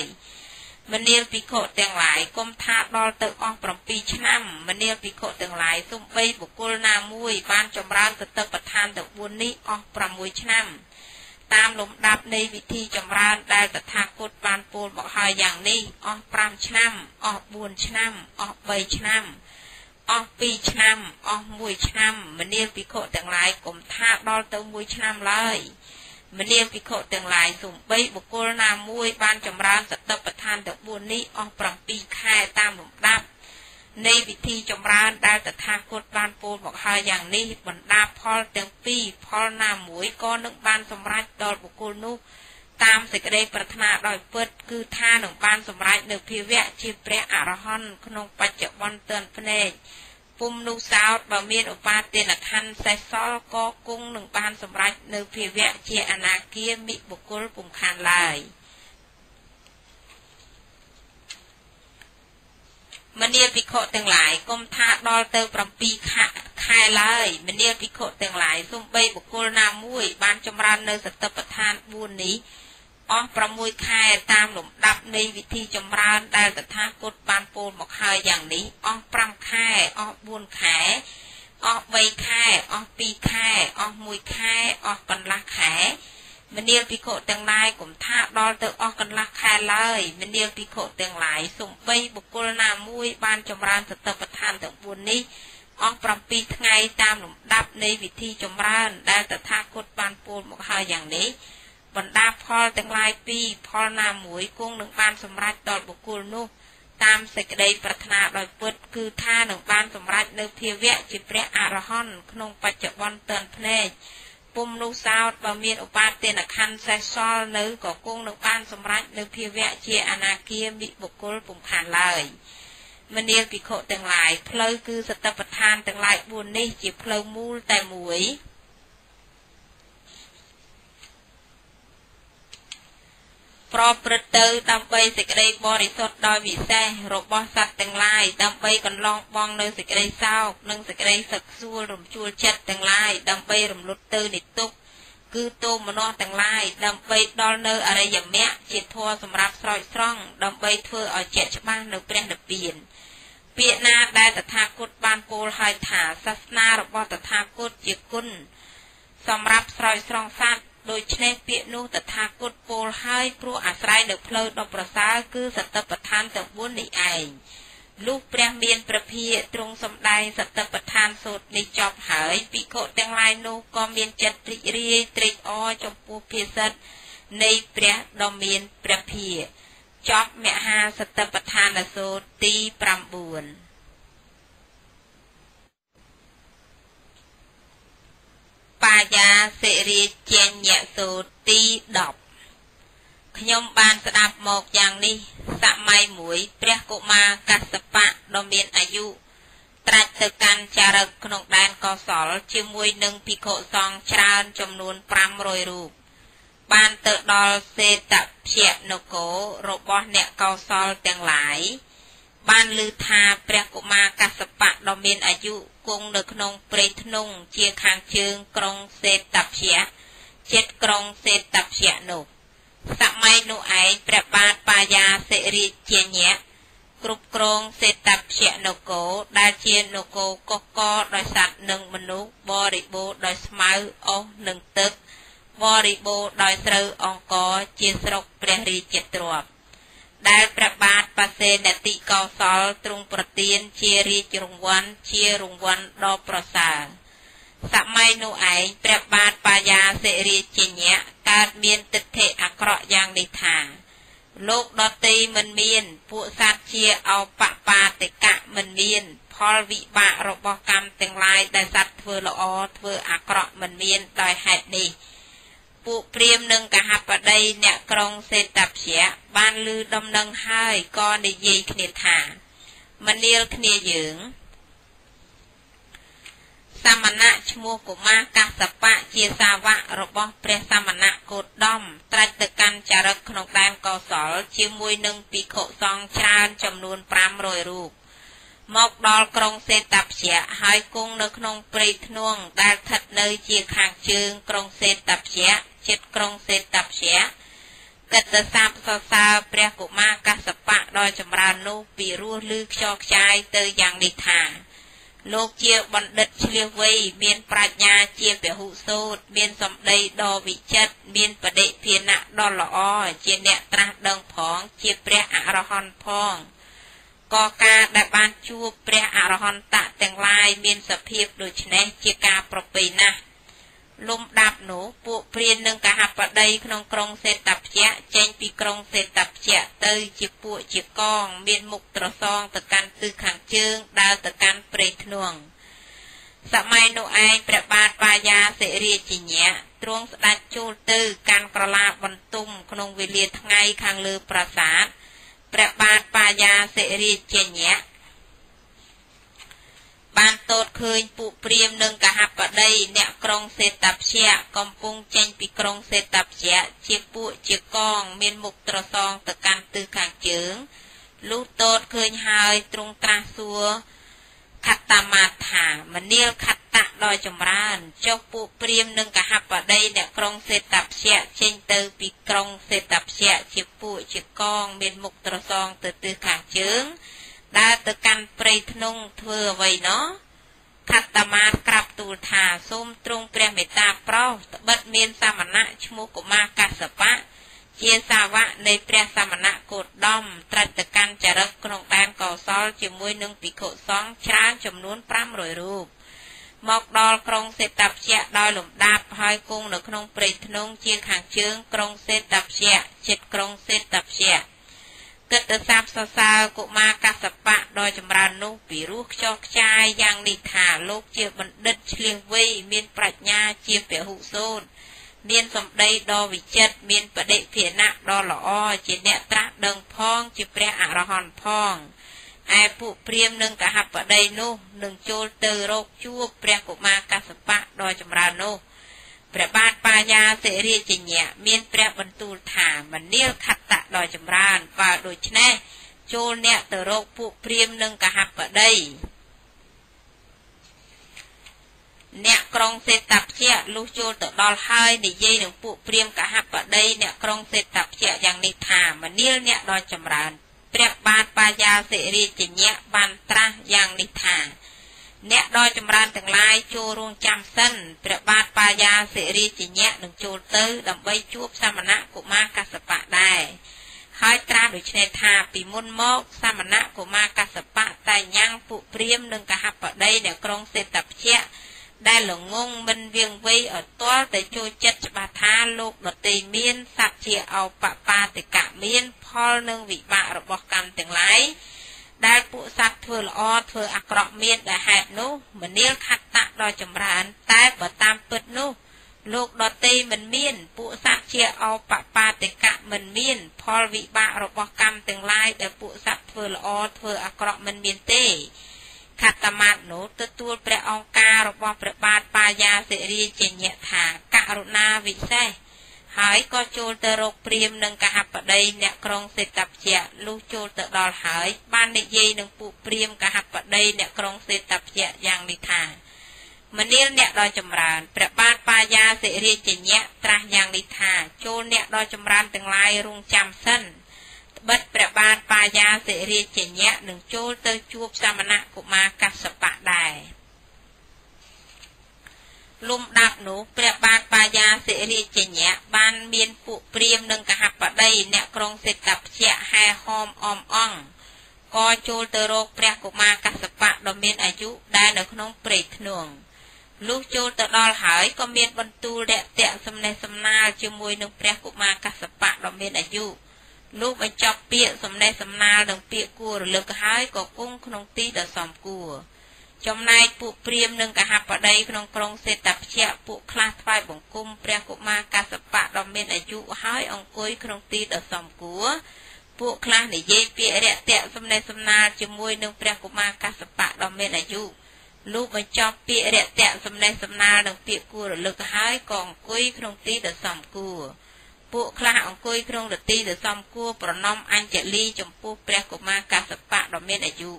មនាលភិក្ខុទាំងឡាយគុំថាដល់ទៅអស់7ឆ្នាំមនាលភិក្ខុទាំងឡាយសំបីបុគ្គលណាមួយបានចម្រើនទតិបឋានទាំង4នេះអស់6ឆ្នាំ តាមលំដាប់នៃវិធីចម្រើនដែលតថាគតបានពោលមកហើយយ៉ាងនេះអស់5ឆ្នាំអស់4ឆ្នាំអស់3ឆ្នាំអស់2ឆ្នាំអស់1ឆ្នាំមនាលភិក្ខុទាំងឡាយគុំថាដល់ទៅ1ឆ្នាំឡើយមនាលភិក្ខុទាំងឡាយសំបីបុគ្គលណាមួយបានចម្រើនសតិប្បដ្ឋានទាំង4នេះអស់7ខែតាមលំដាប់ នៃវិធីចម្រើនដែលតថាគតបានពោលមកហើយយ៉ាងនេះបណ្ដាផលទាំងពីរផលណាមួយក៏នឹងបានសម្រេចដល់បុគ្គលនោះតាមសេចក្តីប្រាថ្នាដោយពិតគឺថានឹងបានសម្រេចនៅភាវៈជាព្រះអរហន្តក្នុងបច្ចុប្បន្នទឿនភ្នែកពុំនោះសោតបើមានឧបាទានខណ្ឌសេះសល់ក៏គង់នឹងបានសម្រេចនៅភាវៈជាអនាគាមិបុគ្គលពុំខានឡើយ មនាលភិក្ខុទាំងឡាយគុំថាដល់ទៅ7ខែខែឡើយមនាលភិក្ខុទាំងឡាយសំបីបុគ្គលណាមួយ បានចម្រើននៅសតិប្បដ្ឋាន4នេះអស់6ខែតាមលំដាប់នៃវិធីចម្រើនដែលតថាគតបានពោលមកហើយយ៉ាងនេះអស់5ខែអស់4ខែអស់3ខែអស់2ខែអស់1ខែអស់កន្លះខែ មនាលភិក្ខុទាំងឡាយគុំថាដល់ទៅអស់កន្លះខែឡើយមនាលភិក្ខុទាំងឡាយសំបីបុគ្គលណាមួយបានចម្រើនសតិប្បដ្ឋានទាំង4នេះអស់7ថ្ងៃតាមលំដាប់នៃវិធីចម្រើន ដែលតថាគតបានពោលមកហើយយ៉ាងនេះបណ្ដាផលទាំងឡាយពីរផលណាមួយគង់នឹងបានសម្រេចដល់បុគ្គលនោះតាមសេចក្តីប្រាថ្នាដោយពុតគឺថានឹងបានសម្រេចនៅភាវៈជាព្រះអរហន្តក្នុងបច្ចុប្បន្នតនភ្នែក ពុំនោះសោតបើមានឧបាទានខណ្ឌសេះសល់នៅក៏គង់នឹងបានសម្រេចនៅភាវៈជាអនាគាមិបុគ្គលពុំខានឡើយមនាលភិក្ខុទាំងឡាយផ្លូវគឺសតបដ្ឋានទាំងឡាយ4នេះជាផ្លូវមូលតែមួយ ប្រព្រឹត្តទៅដើម្បីសេចក្តីបរិសុទ្ធដោយវិសេសរបស់សត្វទាំងឡាយដើម្បីកន្លងបងនៅសេចក្តីសោកនិងសេចក្តីសឹកសួលរំជួលចិត្តទាំងឡាយដើម្បីរំលត់ទៅនៃទុក្ខគឺទោមនស្សទាំងឡាយដើម្បីដល់នៅអរិយមគ្គជាធម៌សម្រាប់ស្រោចស្រង់ដើម្បីធ្វើឲ្យជាក់ច្បាស់នៅព្រះនិព្វានពាក្យណាដែលតថាគតបានពោលឲ្យថាសាសនារបស់តថាគតជាគុណសម្រាប់ស្រោចស្រង់សត្វ ដូច្នេះពាក្យនោះតថាគតពោលឲ្យព្រោះអាស្រ័យនៅផ្លូវដ៏ប្រសើរគឺសតិប្បដ្ឋានទាំង4នេះឯងលុះព្រះមានព្រះភិយទ្រង់សម្ដែងសតិប្បដ្ឋានសូត្រនេះចប់ហើយភិក្ខុទាំងឡាយនោះក៏មានចិត្តរីករាយត្រេកអរចំពោះភាសិតនៃព្រះដ៏មានព្រះភិយចប់មហាសតិប្បដ្ឋានសូត្រទី9 បាយាសិរិជញ្ញសូត្រទី10ខ្ញុំបានស្ដាប់មកយ៉ាងនេះសម័យមួយព្រះកុមារកសបៈដ៏មានអាយុត្រាច់ទៅកាន់ចារឹកក្នុងដែនកុសល ជាមួយនឹងភិក្ខុសង្ឃច្រើនចំនួន500រូបបានទៅដល់សេតភៈនគររបស់អ្នកកុសលទាំងឡាយបានឮថាព្រះកុមារកសបៈដ៏មានអាយុ គង់នៅក្នុងព្រៃធ្នង់ជាខាងជើងក្រុងសេតភៈចិត្តក្រុងសេតភៈនោះសម័យនោះឯងព្រះបាទបាយាសិរិជាញៈគ្រប់គ្រងសេតភៈនគរដែលជានគរកុះកដោយសត្វនិងមនុស្សបរិបូរដោយស្មៅអុសនិងទឹកបរិបូរដោយស្រូវអង្ករជាស្រុកព្រះរាជទ្រព្យ ដែលព្រះបាទបសេនតិកោសលទ្រង់ប្រទានជារាជរង្វាន់ជារង្វាន់ដ៏ប្រសើរសម័យនោះឯងព្រះបាទបាយាសិរិជញ្ញៈកើតមានទិដ្ឋិអាក្រក់យ៉ាងនេះថាលោកដតីមិនមានពួកសត្វជាអោបបាតិកៈមិនមាន ផលវិបាករបស់កម្មទាំងឡាយដែលសត្វធ្វើល្អធ្វើអាក្រក់មិនមានដោយហេតុនេះ ពួកព្រាមនិងកហបតីអ្នកក្រុងសេតភៈបានឮដំណឹងហើយក៏និយាយគ្នាថាមនាលគ្នាយើង សមណៈឈ្មោះកុមារកសបៈជាសាវករបស់ព្រះសមណៈគោតដំត្រាច់ទៅកាន់ចារឹកក្នុងដែនកោសល ជាមួយនឹងភិក្ខុសង្ឃច្រើនចំនួន500រូបមកដល់ក្រុងសេតភៈហើយគង់នៅក្នុងព្រៃធ្នង់ដែលស្ថិតនៅជាខាងជើងក្រុងសេតភៈ ជិតក្រុងសេតភៈកិត្តសាបសរសើរព្រះកុមារកសបៈដ៏ចម្រើននោះពីរស់ឮខ្យល់ខ្ចាយទៅយ៉ាងនេះថាលោកជាបណ្ឌិតឆ្លៀសវៃមានប្រាជ្ញាជាពហុសូត្រមានសម្ដីដ៏វិចិត្រមានបដិភាណៈដ៏ល្អជាអ្នកត្រាស់ដឹងផងជាព្រះអរហន្តផងក៏ការដែលបានជួបព្រះអរហន្តៈទាំងឡាយមានសភាពដូចនេះជាការប្រពៃណាស់ លំដាប់នោះពួកព្រាននិងកហបតីក្នុងក្រុងសេតភៈចេញពីក្រុងសេតភៈទៅជាពួកជាកង មានមុខត្រសងទៅកាន់ទិសខាងជើងដើរទៅកាន់ព្រៃធ្នង់សម័យនោះឯងព្រះបាទបាយាសិរិជាញៈទ្រង់ស្ដេចចូលទៅកាន់ក្រឡាបន្ទុំក្នុងវេលាថ្ងៃខាងលើប្រាសាទព្រះបាទបាយាសិរិជាញៈ បានតតឃើញពួកព្រាមនិងកហបតីអ្នកក្រុងសេតភៈកំពុងចេញពីក្រុងសេតភៈជាពួកជាកងមានមុខត្រសងទៅកាន់ទិសខាងជើងលុះតតឃើញហើយទ្រង់ត្រាស់សួរខត្តមាថាមនាលខត្តៈដ៏ចម្រើនចុះពួកព្រាមនិងកហបតីអ្នកក្រុងសេតភៈចេញទៅពីក្រុងសេតភៈជាពួកជាកងមានមុខត្រសងទៅទិសខាងជើង ដើរទៅកាន់ព្រៃធ្នង់ធ្វើអ្វីណោះខត្តមាតក្រាបទូលថាសូមទ្រង់ព្រះមេត្តាប្រោសត្បិតមានសាមណៈឈ្មោះកុមារកសបៈជាសាវកនៃព្រះសមណៈគោតដំត្រាច់ទៅកាន់ចរិតក្នុងដែនកោសលជាមួយនឹងភិក្ខុសង្ឃច្រើនចំនួន500រូបមកដល់ក្រុងសេតភៈដោយលំដាប់ហើយគង់នៅក្នុងព្រៃធ្នង់ជាខាងជើងក្រុងសេតភៈជិតក្រុងសេតភៈ គិតទៅសាបសរសើរកុមារកសបៈដ៏ចម្រើននោះពីរោះខ្ចោះខ្ចាយយ៉ាងនេះថាលោកជាបណ្ឌិតឆ្លៀសវៃមានប្រាជ្ញាជាពហុសូត្រមានសម្ដីដ៏វិចិត្រមានបដិភាណៈដ៏ល្អជាអ្នកត្រាស់ដឹងផងជាព្រះអរហន្តផងឯពួកព្រាមនិងកហបតីនោះនឹងចូលទៅរកជួបព្រះកុមារកសបៈដ៏ចម្រើននោះ ព្រះបាទបាយាសិរិជញ្ញៈមានព្រះបន្ទូលថាមនាលខត្តៈដ៏ចម្រើនបើដូច្នេះចូលអ្នកទៅរកពួកព្រាមនិងកហបតីអ្នកក្រុងសេតព្យៈលុះចូលទៅដល់ហើយនិយាយនឹងពួកព្រាមកហបតីអ្នកក្រុងសេតព្យៈយ៉ាងនេះថាមនាលអ្នកដ៏ចម្រើនព្រះបាទបាយាសិរិជញ្ញៈបានត្រាស់យ៉ាងនេះថា អ្នកដ៏ចម្រើនទាំងឡាយចូលរងចាំសិនព្រះបាទបាយាសិរិជញ្ញៈនឹងចូលទៅ ដើម្បីជួបសមណៈកុមារកសបៈដែរហើយត្រាស់ដូច្នេះថាពីមុនមកសមណៈកុមារកសបៈតែញ៉ាំងពួកព្រាមនិងកហបតីអ្នកក្រុងសេតព្យៈដែលល្ងងមិនវៀងវៃឲ្យទាល់តែចូលចិត្តច្បាស់ថាលោកដតីមានសត្វជាអោបបាតិកៈមាន ផលនិងវិបាករបស់កម្មទាំងឡាយ ដែលពួកសត្វធ្វើល្អធ្វើអាក្រក់មានដែលហេតុនោះមនាលខត្តៈដ៏ចម្រើន តែបើតាមពិតនោះ លោកដតីមិនមាន ពួកសត្វជាអោបបាតិកៈមិនមាន ផលវិបាករបស់កម្មទាំងឡាយដែលពួកសត្វធ្វើល្អធ្វើអាក្រក់មិនមានទេខត្តមាតនោះទទួលព្រះអង្គការរបស់ព្រះបាទបាយាសិរីជាញាក់ថាករុណាវិសេស ហើយក៏ចូលទៅរកព្រាមនិងកហបតីអ្នកក្រុងសេតព្យៈលុះចូលទៅដល់ហើយ បាននិយាយនឹងពួកព្រាមកហបតីអ្នកក្រុងសេតព្យៈយ៉ាងនេះថាមនាលអ្នកដ៏ចម្រើនព្រះបាទបាយាសិរីជាញាក់ត្រាស់យ៉ាងនេះថា ចូលអ្នកដ៏ចម្រើនទាំងឡាយរងចាំសិនបិទព្រះបាទបាយាសិរាជញ្ញៈនឹងចូលទៅជួបសមណៈកុមារកសបៈដែរ លំដាប់នោះព្រះបាទបាយាសិរាជញ្ញៈបានមានពួកព្រាមនិងកហបតីអ្នកក្រុងសេតព្យៈហែហោមអមអង្គក៏ចូលទៅរកព្រះកុមារកសបៈដ៏មានអាយុដែលនៅក្នុងព្រៃធ្នងលុះចូលទៅដល់ហើយក៏មានបន្ទូលរាក់ទាក់សំណេះសំណាលជាមួយនឹងព្រះកុមារកសបៈដ៏មានអាយុលុះបញ្ចប់ពាក្យសំណេះសំណាលនិងពាក្យគួររលឹកហើយក៏គង់ក្នុងទីដ៏សមគួរ ចំណែកពួកព្រាមនិងកហបតីក្នុងក្រុងសេតព្យៈពួកខ្លះថ្វាយបង្គំព្រះកុមារកសបៈដ៏មានអាយុហើយអង្គុយក្នុងទីដ៏សមគួរពួកខ្លះនិយាយពាក្យរាក់ទាក់សំណេះសំណាលជាមួយនឹងព្រះកុមារកសបៈដ៏មានអាយុលុះបញ្ចប់ពាក្យរាក់ទាក់សំណេះសំណាលនិងពាក្យគួររលឹកហើយក៏អង្គុយក្នុងទីដ៏សមគួរពួកខ្លះអង្គុយក្នុងរទីដែលសំគួរប្រណំអញ្ជលីចំពោះព្រះកុមារកសបៈដ៏មានអាយុ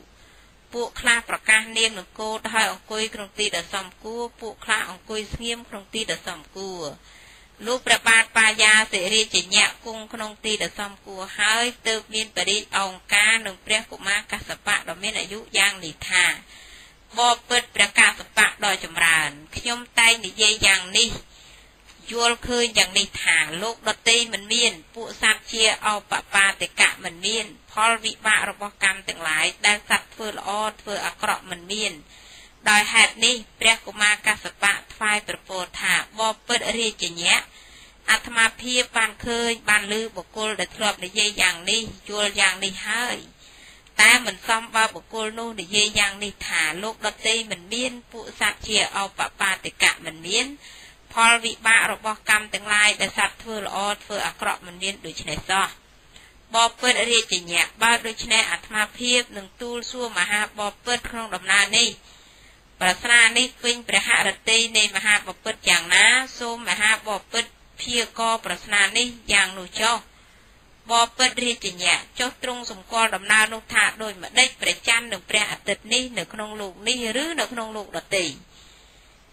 ពួកខ្លះប្រកាសនាមនឹងគោតហើយអង្គុយក្នុងទីដែលសំគួរពួកខ្លះអង្គុយស្ងៀមក្នុងទីដែលសំគួរលោកព្រះបាទបាយាសិរិជញ្ញៈគង់ក្នុងទីដែលសំគួរហើយទើបមានបរិយអង្ការនឹងព្រះកុមារកសបៈដ៏មានអាយុយ៉ាងនេះថាបបិទ្ធព្រះកសបៈដ៏ចម្រើនខ្ញុំតែងនិយាយយ៉ាងនេះ យល់ឃើញយ៉ាងនេះថាលោកដតីមិនមាន ពួកសត្វជាអបបាតិកៈមិនមាន ផលវិបាករបស់កម្មទាំងឡាយដែលសត្វធ្វើល្អធ្វើអាក្រក់មិនមាន ដោយហេតុនេះព្រះកុមារកសបៈថ្វាយប្រពោលថាបបិទ្ធរាជញ្ញៈអាត្មាភាពបានឃើញបានឮបុគ្គលដែលធ្លាប់និយាយយ៉ាងនេះយល់យ៉ាងនេះហើយតែមិនសមបើបុគ្គលនោះនិយាយយ៉ាងនេះថាលោកដតីមិនមានពួកសត្វជាអបបាតិកៈមិនមាន ផលវិបាករបស់កម្មទាំងឡាយដែលសត្វធ្វើល្អធ្វើអាក្រក់មិនមានដូច្នេះសោះបបិទ្ធរាជញ្ញៈបើដូច្នេះអាត្មាភាពនឹងទូលសួរមហាបបិទ្ធក្នុងដំណើរនេះប្រស្នានេះពេញព្រះហរតីនៃមហាបពិតយ៉ាងណាសូមមហាបពិតព្យាករប្រស្នានេះយ៉ាងនោះចុះបបិទ្ធរាជញ្ញៈចុះទ្រង់សម្គាល់ដំណើរនោះថាដោយម្ដេចព្រះច័ន្ទនិងព្រះអាទិត្យនេះនៅក្នុងលោកនេះឬនៅក្នុងលោកដទៃ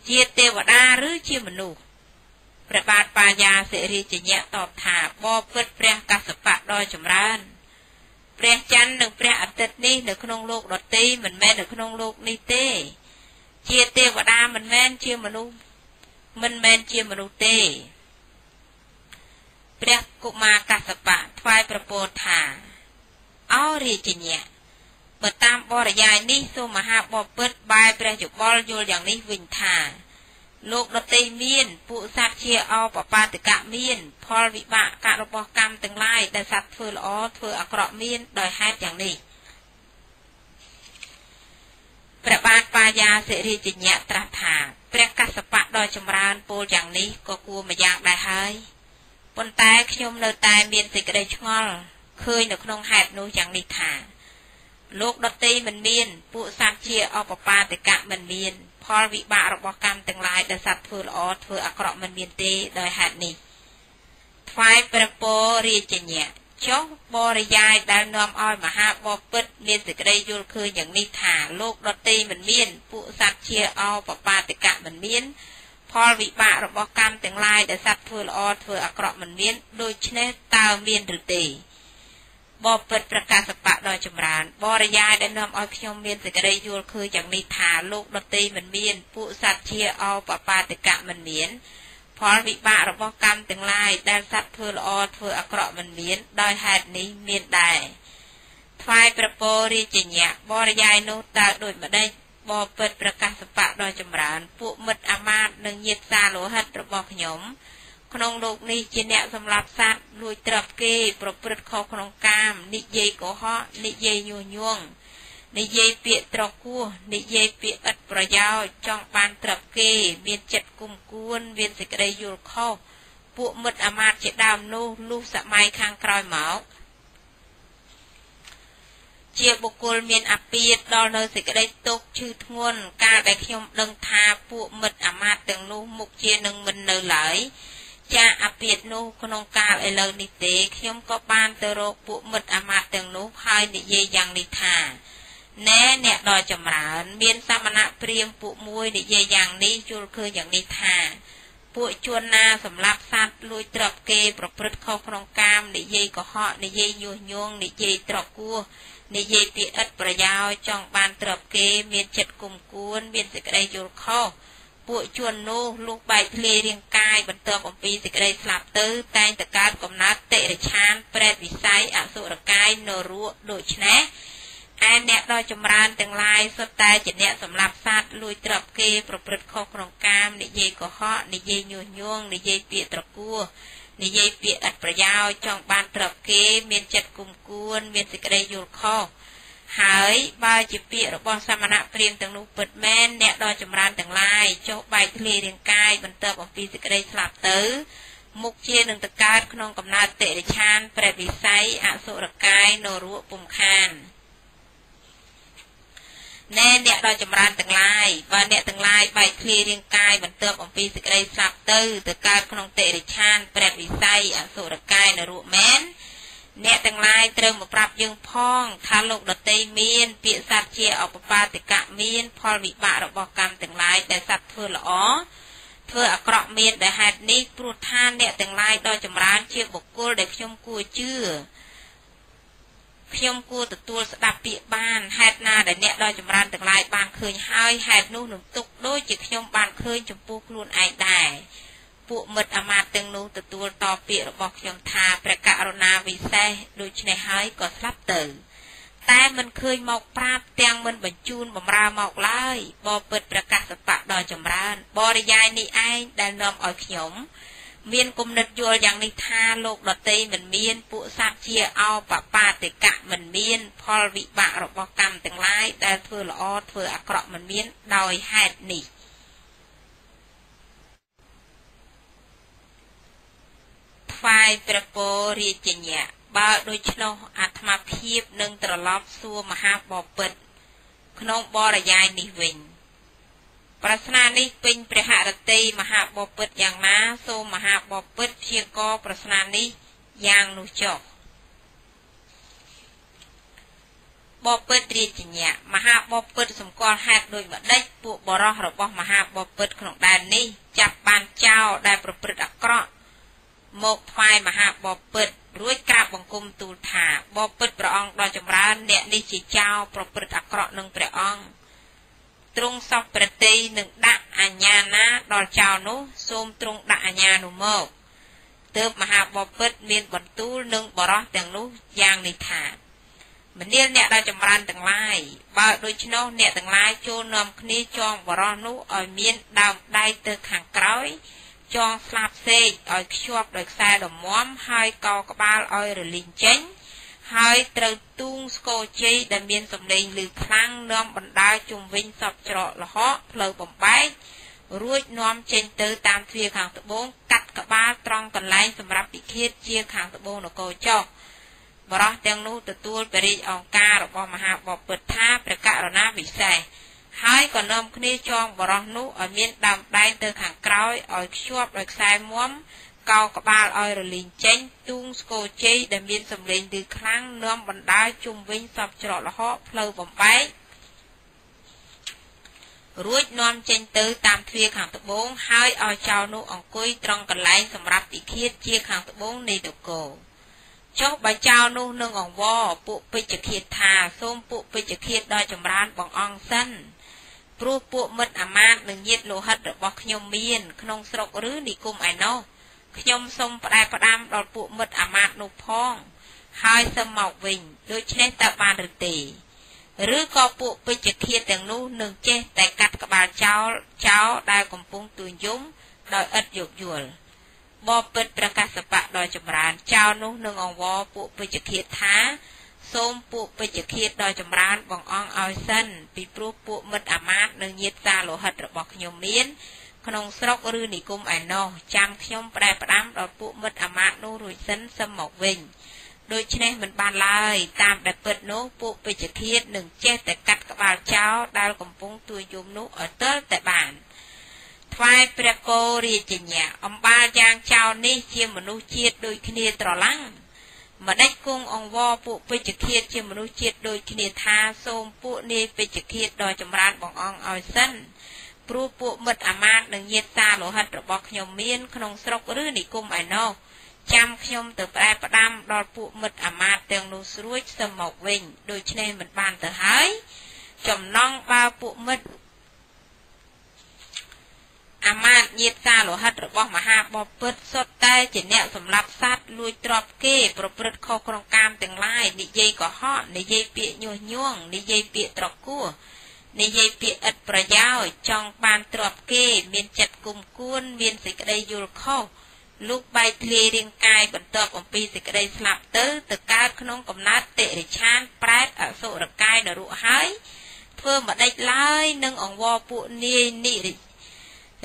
ជាទេវតាឬជាមនុស្សព្រះបាទបាយាសិរិជញ្ញៈតបថាបបិទ្ធព្រះកសបៈដ៏ចម្រើនព្រះច័ន្ទនិងព្រះអាទិត្យនេះនៅក្នុងលោកដតីមិនមែននៅក្នុងលោកនេះទេ ជាទេវតាមិនមែនជាមនុស្សមិនមែនជាមនុស្សទេព្រះកុមារកសបៈថ្វាយប្រពោលថាអោរាជញ្ញៈ បើតាមបរិយាយនេះសូមមហាបពិតបែរព្រះយោបល់យល់យ៉ាងនេះវិញថាលោកដតីមានពួកសត្វជាអបបាតកៈមាន ផលវិបាករបស់កម្មទាំងឡាយដែលសត្វធ្វើល្អធ្វើអាក្រក់មានដោយហេតុយ៉ាងនេះព្រះបាទបាយាសិរិជញ្ញៈត្រាស់ថាព្រះកសបៈដ៏ចម្រើនពោលយ៉ាងនេះក៏គួរម្យ៉ាងដែរហើយប៉ុន្តែខ្ញុំនៅតែមានសេចក្តីឆ្ងល់ឃើញនៅក្នុងហេតុនោះយ៉ាងនេះថា លោកដតីមិនមាន ពួកសត្វជាអបបាតិកៈមិនមាន ផលវិបាករបស់កម្មទាំងឡាយដែលសត្វធ្វើល្អធ្វើអាក្រក់មិនមានទេដោយហេតុនេះថ្វាយព្រះពររាជញ្ញៈចុះបរិយាយដែលនាំឲ្យមហាបពិតមានសេចក្តីយល់ឃើញយ៉ាងនេះថាលោកដតីមិនមាន ពួកសត្វជាអោបបាតិកៈមិនមាន ផលវិបាករបស់កម្មទាំងឡាយដែលសត្វធ្វើល្អធ្វើអាក្រក់មិនមានដូច្នេះតើមានឬទេបបិទ្ធប្រកាសបៈ ដ៏ចម្រើន បរិយាយដែលនាំឲ្យខ្ញុំមានសេចក្តីយល់ឃើញយ៉ាងនេះថាលោកដតីមិនមាន ពួកសត្វជាអោបបាតិកៈមិនមាន ផលវិបាករបស់កម្មទាំងឡាយដែលសត្វធ្វើល្អធ្វើអាក្រក់មិនមាន ដោយហេតុនេះមានដែរថ្វាយប្រពោរាជញ្ញៈបរិយាយនោះតើដូចម្ដេចបបិទ្ធប្រកាសបៈដ៏ចម្រើន ពួកមិត្តអាមាតនិងញាតិសាលោហិតរបស់ខ្ញុំ ក្នុងលោកនេះជាអ្នកសម្លាប់សត្វលួចទ្រព្យគេ ប្រព្រឹត្តខុសក្នុងកាមនិយាយកុហកនិយាយញុះញង់និយាយពាក្យត្រគោះនិយាយពាក្យឥតប្រយោជន៍ចង់បានទ្រព្យគេ មានចិត្តគុំគួនមានសេចក្តីយល់ខុសពួកមិត្តអាមាត្យជាដើមនោះលុះសម័យខាងក្រោយមកជាបុគ្គលមានអាពាធដល់នៅសេចក្តីទុក្ខឈឺធ្ងន់កាលដែលខ្ញុំដឹងថាពួកមិត្តអាមាត្យទាំងនោះមុខជានឹងមិននៅឡើយ ចាអាពាធនោះក្នុងកាលឥឡូវនេះទេខ្ញុំក៏បានទៅរកពួកមិត្តអាមាត្យទាំងនោះហើយនិយាយយ៉ាងនេះថាណែអ្នកដ៏ចម្រើន មានសមណៈព្រាមពួកមួយនិយាយយ៉ាងនេះយល់ឃើញយ៉ាងនេះថាពួកជួនណាសម្រាប់សត្វលួចទ្រព្យគេ ប្រព្រឹត្តខុសក្នុងកាមនិយាយកុហកនិយាយញុះញង់និយាយត្រកគោះនិយាយពាក្យឥតប្រយោជន៍ចង់បានទ្រព្យគេ មានចិត្តគុំគួន មានសេចក្តីយល់ខុស ពួកជួននោះលុះបែកធ្លាយរាងកាយបន្ទាប់អំពីសេចក្តីស្លាប់ទៅ តែងតែកើតកំណត់តិរិឆានប្រែតវិស័យអសុរកាយនរៈដូច្នេះឯអ្នកដ៏ចម្រើនទាំងឡាយសុទ្ធតែជាអ្នកសម្លាប់សត្វលួចទ្រព្យគេប្រព្រឹត្តខុសក្នុងកាមនិយាយកុហកនិយាយញុះញង់និយាយពាក្យត្រគួនិយាយពាក្យឥតប្រយោជន៍ចង់បានទ្រព្យគេ មានចិត្តគុំគួន មានសេចក្តីយល់ខុស ហើយបើជាពាក្យរបស់សមណៈព្រាមទាំងនោះពិតមែនអ្នកដ៏ចម្រើនទាំងឡាយចុះបែកធ្លាយរាងកាយបន្ទាប់អំពីសេចក្តីស្លាប់ទៅ មុខជានឹងតកើតក្នុងកំណើតតិរិឆានព្រះវិស័យអសុរកាយនរៈពុំខានណែអ្នកដ៏ចម្រើនទាំងឡាយបើអ្នកទាំងឡាយបែកធ្លាយរាងកាយបន្ទាប់អំពីសេចក្តីស្លាប់ទៅទៅកើតក្នុងតិរិឆានព្រះវិស័យអសុរកាយនរៈមែន អ្នកទាំងឡាយត្រូវមកប្រាប់យើងផង ថាលោកដតីមាន ពាក្យសត្វជាអបបាទិកៈមាន ផលវិបាករបស់កម្មទាំងឡាយដែលសត្វធ្វើល្អធ្វើអាក្រក់មានដែលហេតុនេះព្រោះថាអ្នកទាំងឡាយដ៏ចម្រើនជាបុគ្គលដែលខ្ញុំគួរជឿខ្ញុំគួរទទួលស្ដាប់ពាក្យបានហេតុណាដែលអ្នកដ៏ចម្រើនទាំងឡាយបានឃើញហើយហេតុនោះនឹងទុកដូចជាខ្ញុំបានឃើញចំពោះខ្លួនឯងដែរ ពួកមិត្តអាមាត្យទាំងនោះទទួលតបពាក្យរបស់ខ្ញុំថាព្រះករុណាវិសេសដូច្នេះហើយក៏ស្លាប់ទៅ តែមិនឃើញមកប្រាប់ទាំងមិនបញ្ជូនបំរើមកឡើយបបិទ្ធប្រកាសបៈដ៏ចម្រើន បរិយាយនេះឯងដែលនាំឲ្យខ្ញុំ មានគុណិតយល់យ៉ាងនេះថាលោកដតីមិនមានពួកសត្វជាអោបបាតិកៈមិនមាន ផលវិបាករបស់កម្មទាំងឡាយដែលធ្វើល្អធ្វើអាក្រក់មិនមានដោយហេតុនេះ ថ្វាយព្រះពររាជញ្ញៈបើដូច្នោះអាត្មាភាពនឹងត្រឡប់សួរមហាបពិតក្នុងបរិយាយនេះវិញប្រាថ្នានេះពេញព្រះហរតីមហាបពិតយ៉ាងណាសូមមហាបពិតព្យាករប្រាថ្នានេះយ៉ាងនោះចុះបពិតរាជញ្ញៈមហាបពិតសម្គាល់ហេតុដោយម្ដេចពួកបរោះរបស់មហាបពិតក្នុងដែននេះចាប់បានចោលដែលប្រព្រឹត្តអាក្រក់ មកថ្វាយមហាបពិតរួចក្រាបបង្គំទូលថាបពិតព្រះអង្គដ៏ចម្រើនអ្នកនេះជាចៅប្រព្រឹត្តអាក្រក់នឹងព្រះអង្គទ្រង់សពប្រតិនឹងដាក់អញ្ញាណាដល់ចៅនោះសូមទ្រង់ដាក់អញ្ញានោះមកទើបមហាបពិតមានបន្ទូលនឹងបរោះទាំងនោះយ៉ាងនេះថាមនាលអ្នកដែលចម្រើនទាំងឡាយបើដូច្នោះអ្នកទាំងឡាយចូលនាំគ្នាចងបរោះនោះឲ្យមានដើមដៃទៅខាងក្រោយ ចងស្លាប់សេកឲ្យខ្ជាប់ដោយខ្សែរមាំហើយកោក្បាលឲ្យរលីងចេញ ហើយត្រូវទូងស្គរជ័យដែលមានសម្លេងឮខ្លាំងនាំបណ្ដាលជុំវិញសពច្រកលហកផ្លូវបំបែករួចនាំចេញទៅតាមទ្វារខាងត្បូងកាត់ក្បាលត្រង់កន្លែងសម្រាប់ពិឃាតជាខាងត្បូងនគរចុះបរោះទាំងនោះទទួលបរិយអង្ការរបស់មហាបពិតថាព្រះករុណាវិសេស ហើយក៏នាំគ្នាចងបរោះនោះឲ្យមានដើមដែងទៅខាងក្រោយឲ្យខ្ជាប់ដោយខ្សែមាំកោក្បាលឲ្យរលីងចេញទូងស្គរជ័យដែលមានសម្លេងឮខ្លាំងនាំបណ្ដាលជុំវិញសពច្រកលហកផ្លូវបំបែករួចនាំចេញទៅតាមទ្វារខាងត្បូងហើយឲ្យចៅនោះអង្គុយត្រង់កន្លែងសម្រាប់ពិឃាតជាខាងត្បូងនៃនគរចុះបើចៅនោះនឹងអង្វរពួកពេជ្ជឃាតថាសូមពួកពេជ្ជឃាតដល់ចម្រើនបងអង្គសិន ព្រោះពួកមិត្តអាមាត្យនិងញាតិលោហិតរបស់ខ្ញុំមាន ក្នុងស្រុកឬនិគមឯណោះខ្ញុំសូមផ្ដែផ្ដាំដល់ពួកមិត្តអាមាត្យនោះផង ហើយសឹមមកវិញដូច្នេះតើបានឬទេឬក៏ពួកពេជ្ជឃាតទាំងនោះនឹងចេះតែកាត់ក្បាលចោលចោលដែលកំពុងទួញយំដោយឥតយោគយល់បបិទ្ធប្រកាសបៈដ៏ចម្រើនចោលនោះនឹងអង្វរពួកពេជ្ជឃាតថា សូមពួកពេជ្ជឃាតដ៏ចម្រើនបងអង្គឲ្យសិន ពីព្រោះពួកមិត្តអាមាត្យនិងញាតិសាលោហិតរបស់ខ្ញុំមាន ក្នុងស្រុកឬនិគមឯណោះចាំខ្ញុំប្រែផ្ដាំដល់ពួកមិត្តអាមាត្យនោះរួចសិនសឹមមកវិញដូច្នេះមិនបានឡើយតាមដែលពិតនោះពួកពេជ្ជឃាតនឹងចេះតែកាត់ក្បាលចោលដែលកំពុងទួយំនោះឲ្យទល់តែបានថ្វាយព្រះគោរាជញ្ញៈអំបាលយ៉ាងចោលនេះជាមនុស្សជាតិដូចគ្នាត្រឡាំង ម្ដេចគង់អង្វរពួកពេជ្ជឃាតជាមនុស្សជាតិដូចគ្នាថាសូមពួកនាយពេជ្ជឃាតដ៏ចម្រើនបងអង្គឲ្យសិនព្រោះពួកមិត្តអាមាត្យនិងញាតិសាលោហិតរបស់ខ្ញុំមានក្នុងស្រុកឬនិគមឯណោះចាំខ្ញុំទៅប្រែផ្ដាំដល់ពួកមិត្តអាមាត្យទាំងនោះស្រួចសឹមមកវិញដូច្នេះមិនបានទៅហើយចំណងបើពួកមិត្ត អាមាត្យញាតសាលោហិតរបស់មហាបពិតសុទ្ធតែជាអ្នកសម្លាប់សត្វលួចទ្រព្យគេ ប្រព្រឹត្តខុសក្នុងកាមទាំងឡាយនិយាយកុហកនិយាយពាក្យញុះញង់និយាយពាក្យត្រគួនិយាយពាក្យឥតប្រយោជន៍ចង់បានទ្រព្យគេ មានចិត្តគុំគួន មានសេចក្តីយល់ខុសលោកបែកធ្លាយរាងកាយបន្ទាប់អំពីសេចក្តីស្លាប់ទៅទៅកើតក្នុងកំណើតតិរិឆានប្រែតអសុរកាយនរុហើយធ្វើម្ដេចឡើយនឹងអង្វរពួកនាយនិរិ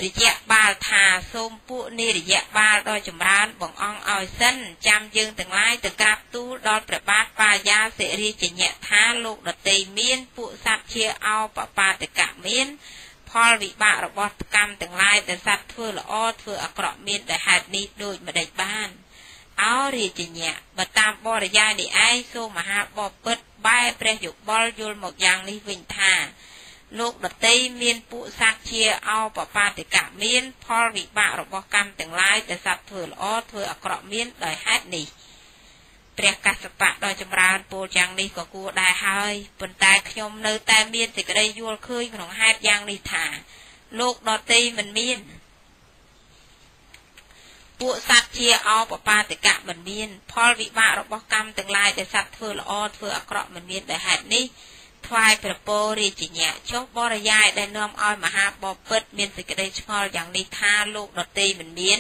រយៈបាលថាសូមពួកនិរយៈបាលដ៏ចម្រើនបងអង្គឲ្យសិនចាំយើងទាំងឡាយទៅក្រាបទូលដល់ព្រះបាទបាយាសិរិជញ្ញៈថាលោកដតីមានពួកសត្វជាអោបបាតកៈមាន ផលវិបាករបស់កម្មទាំងឡាយដែលសត្វធ្វើល្អធ្វើអាក្រក់មានតែហេតុនេះដូចម្ដេចបានអោរាជញ្ញៈបើតាមបរិយាយនេះឯងសូមមហាបពិតបែព្រះយុបល់យល់មកយ៉ាងនេះវិញថា លោកដតីមានពួកសត្វជាអោបបាតិកៈមាន ផលវិបាករបស់កម្មទាំងឡាយដែលសត្វធ្វើល្អធ្វើអាក្រក់មានដោយហេតុនេះព្រះកសបៈដ៏ចម្រើនពោលយ៉ាងនេះក៏គួរដែរហើយប៉ុន្តែខ្ញុំនៅតែមានសេចក្តីយល់ឃើញក្នុងហេតុយ៉ាងនេះថាលោកដតីមិនមានពួកសត្វជាអោបបាតិកៈមិនមាន ផលវិបាករបស់កម្មទាំងឡាយដែលសត្វធ្វើល្អធ្វើអាក្រក់មិនមានដោយហេតុនេះ ថ្វាយព្រះពររាជញ្ញៈចុះបរិយាយដែលនាំឲ្យមហាបពិតមានសេចក្តីឆ្ងល់យ៉ាងនេះថាលោកដតីមិនមាន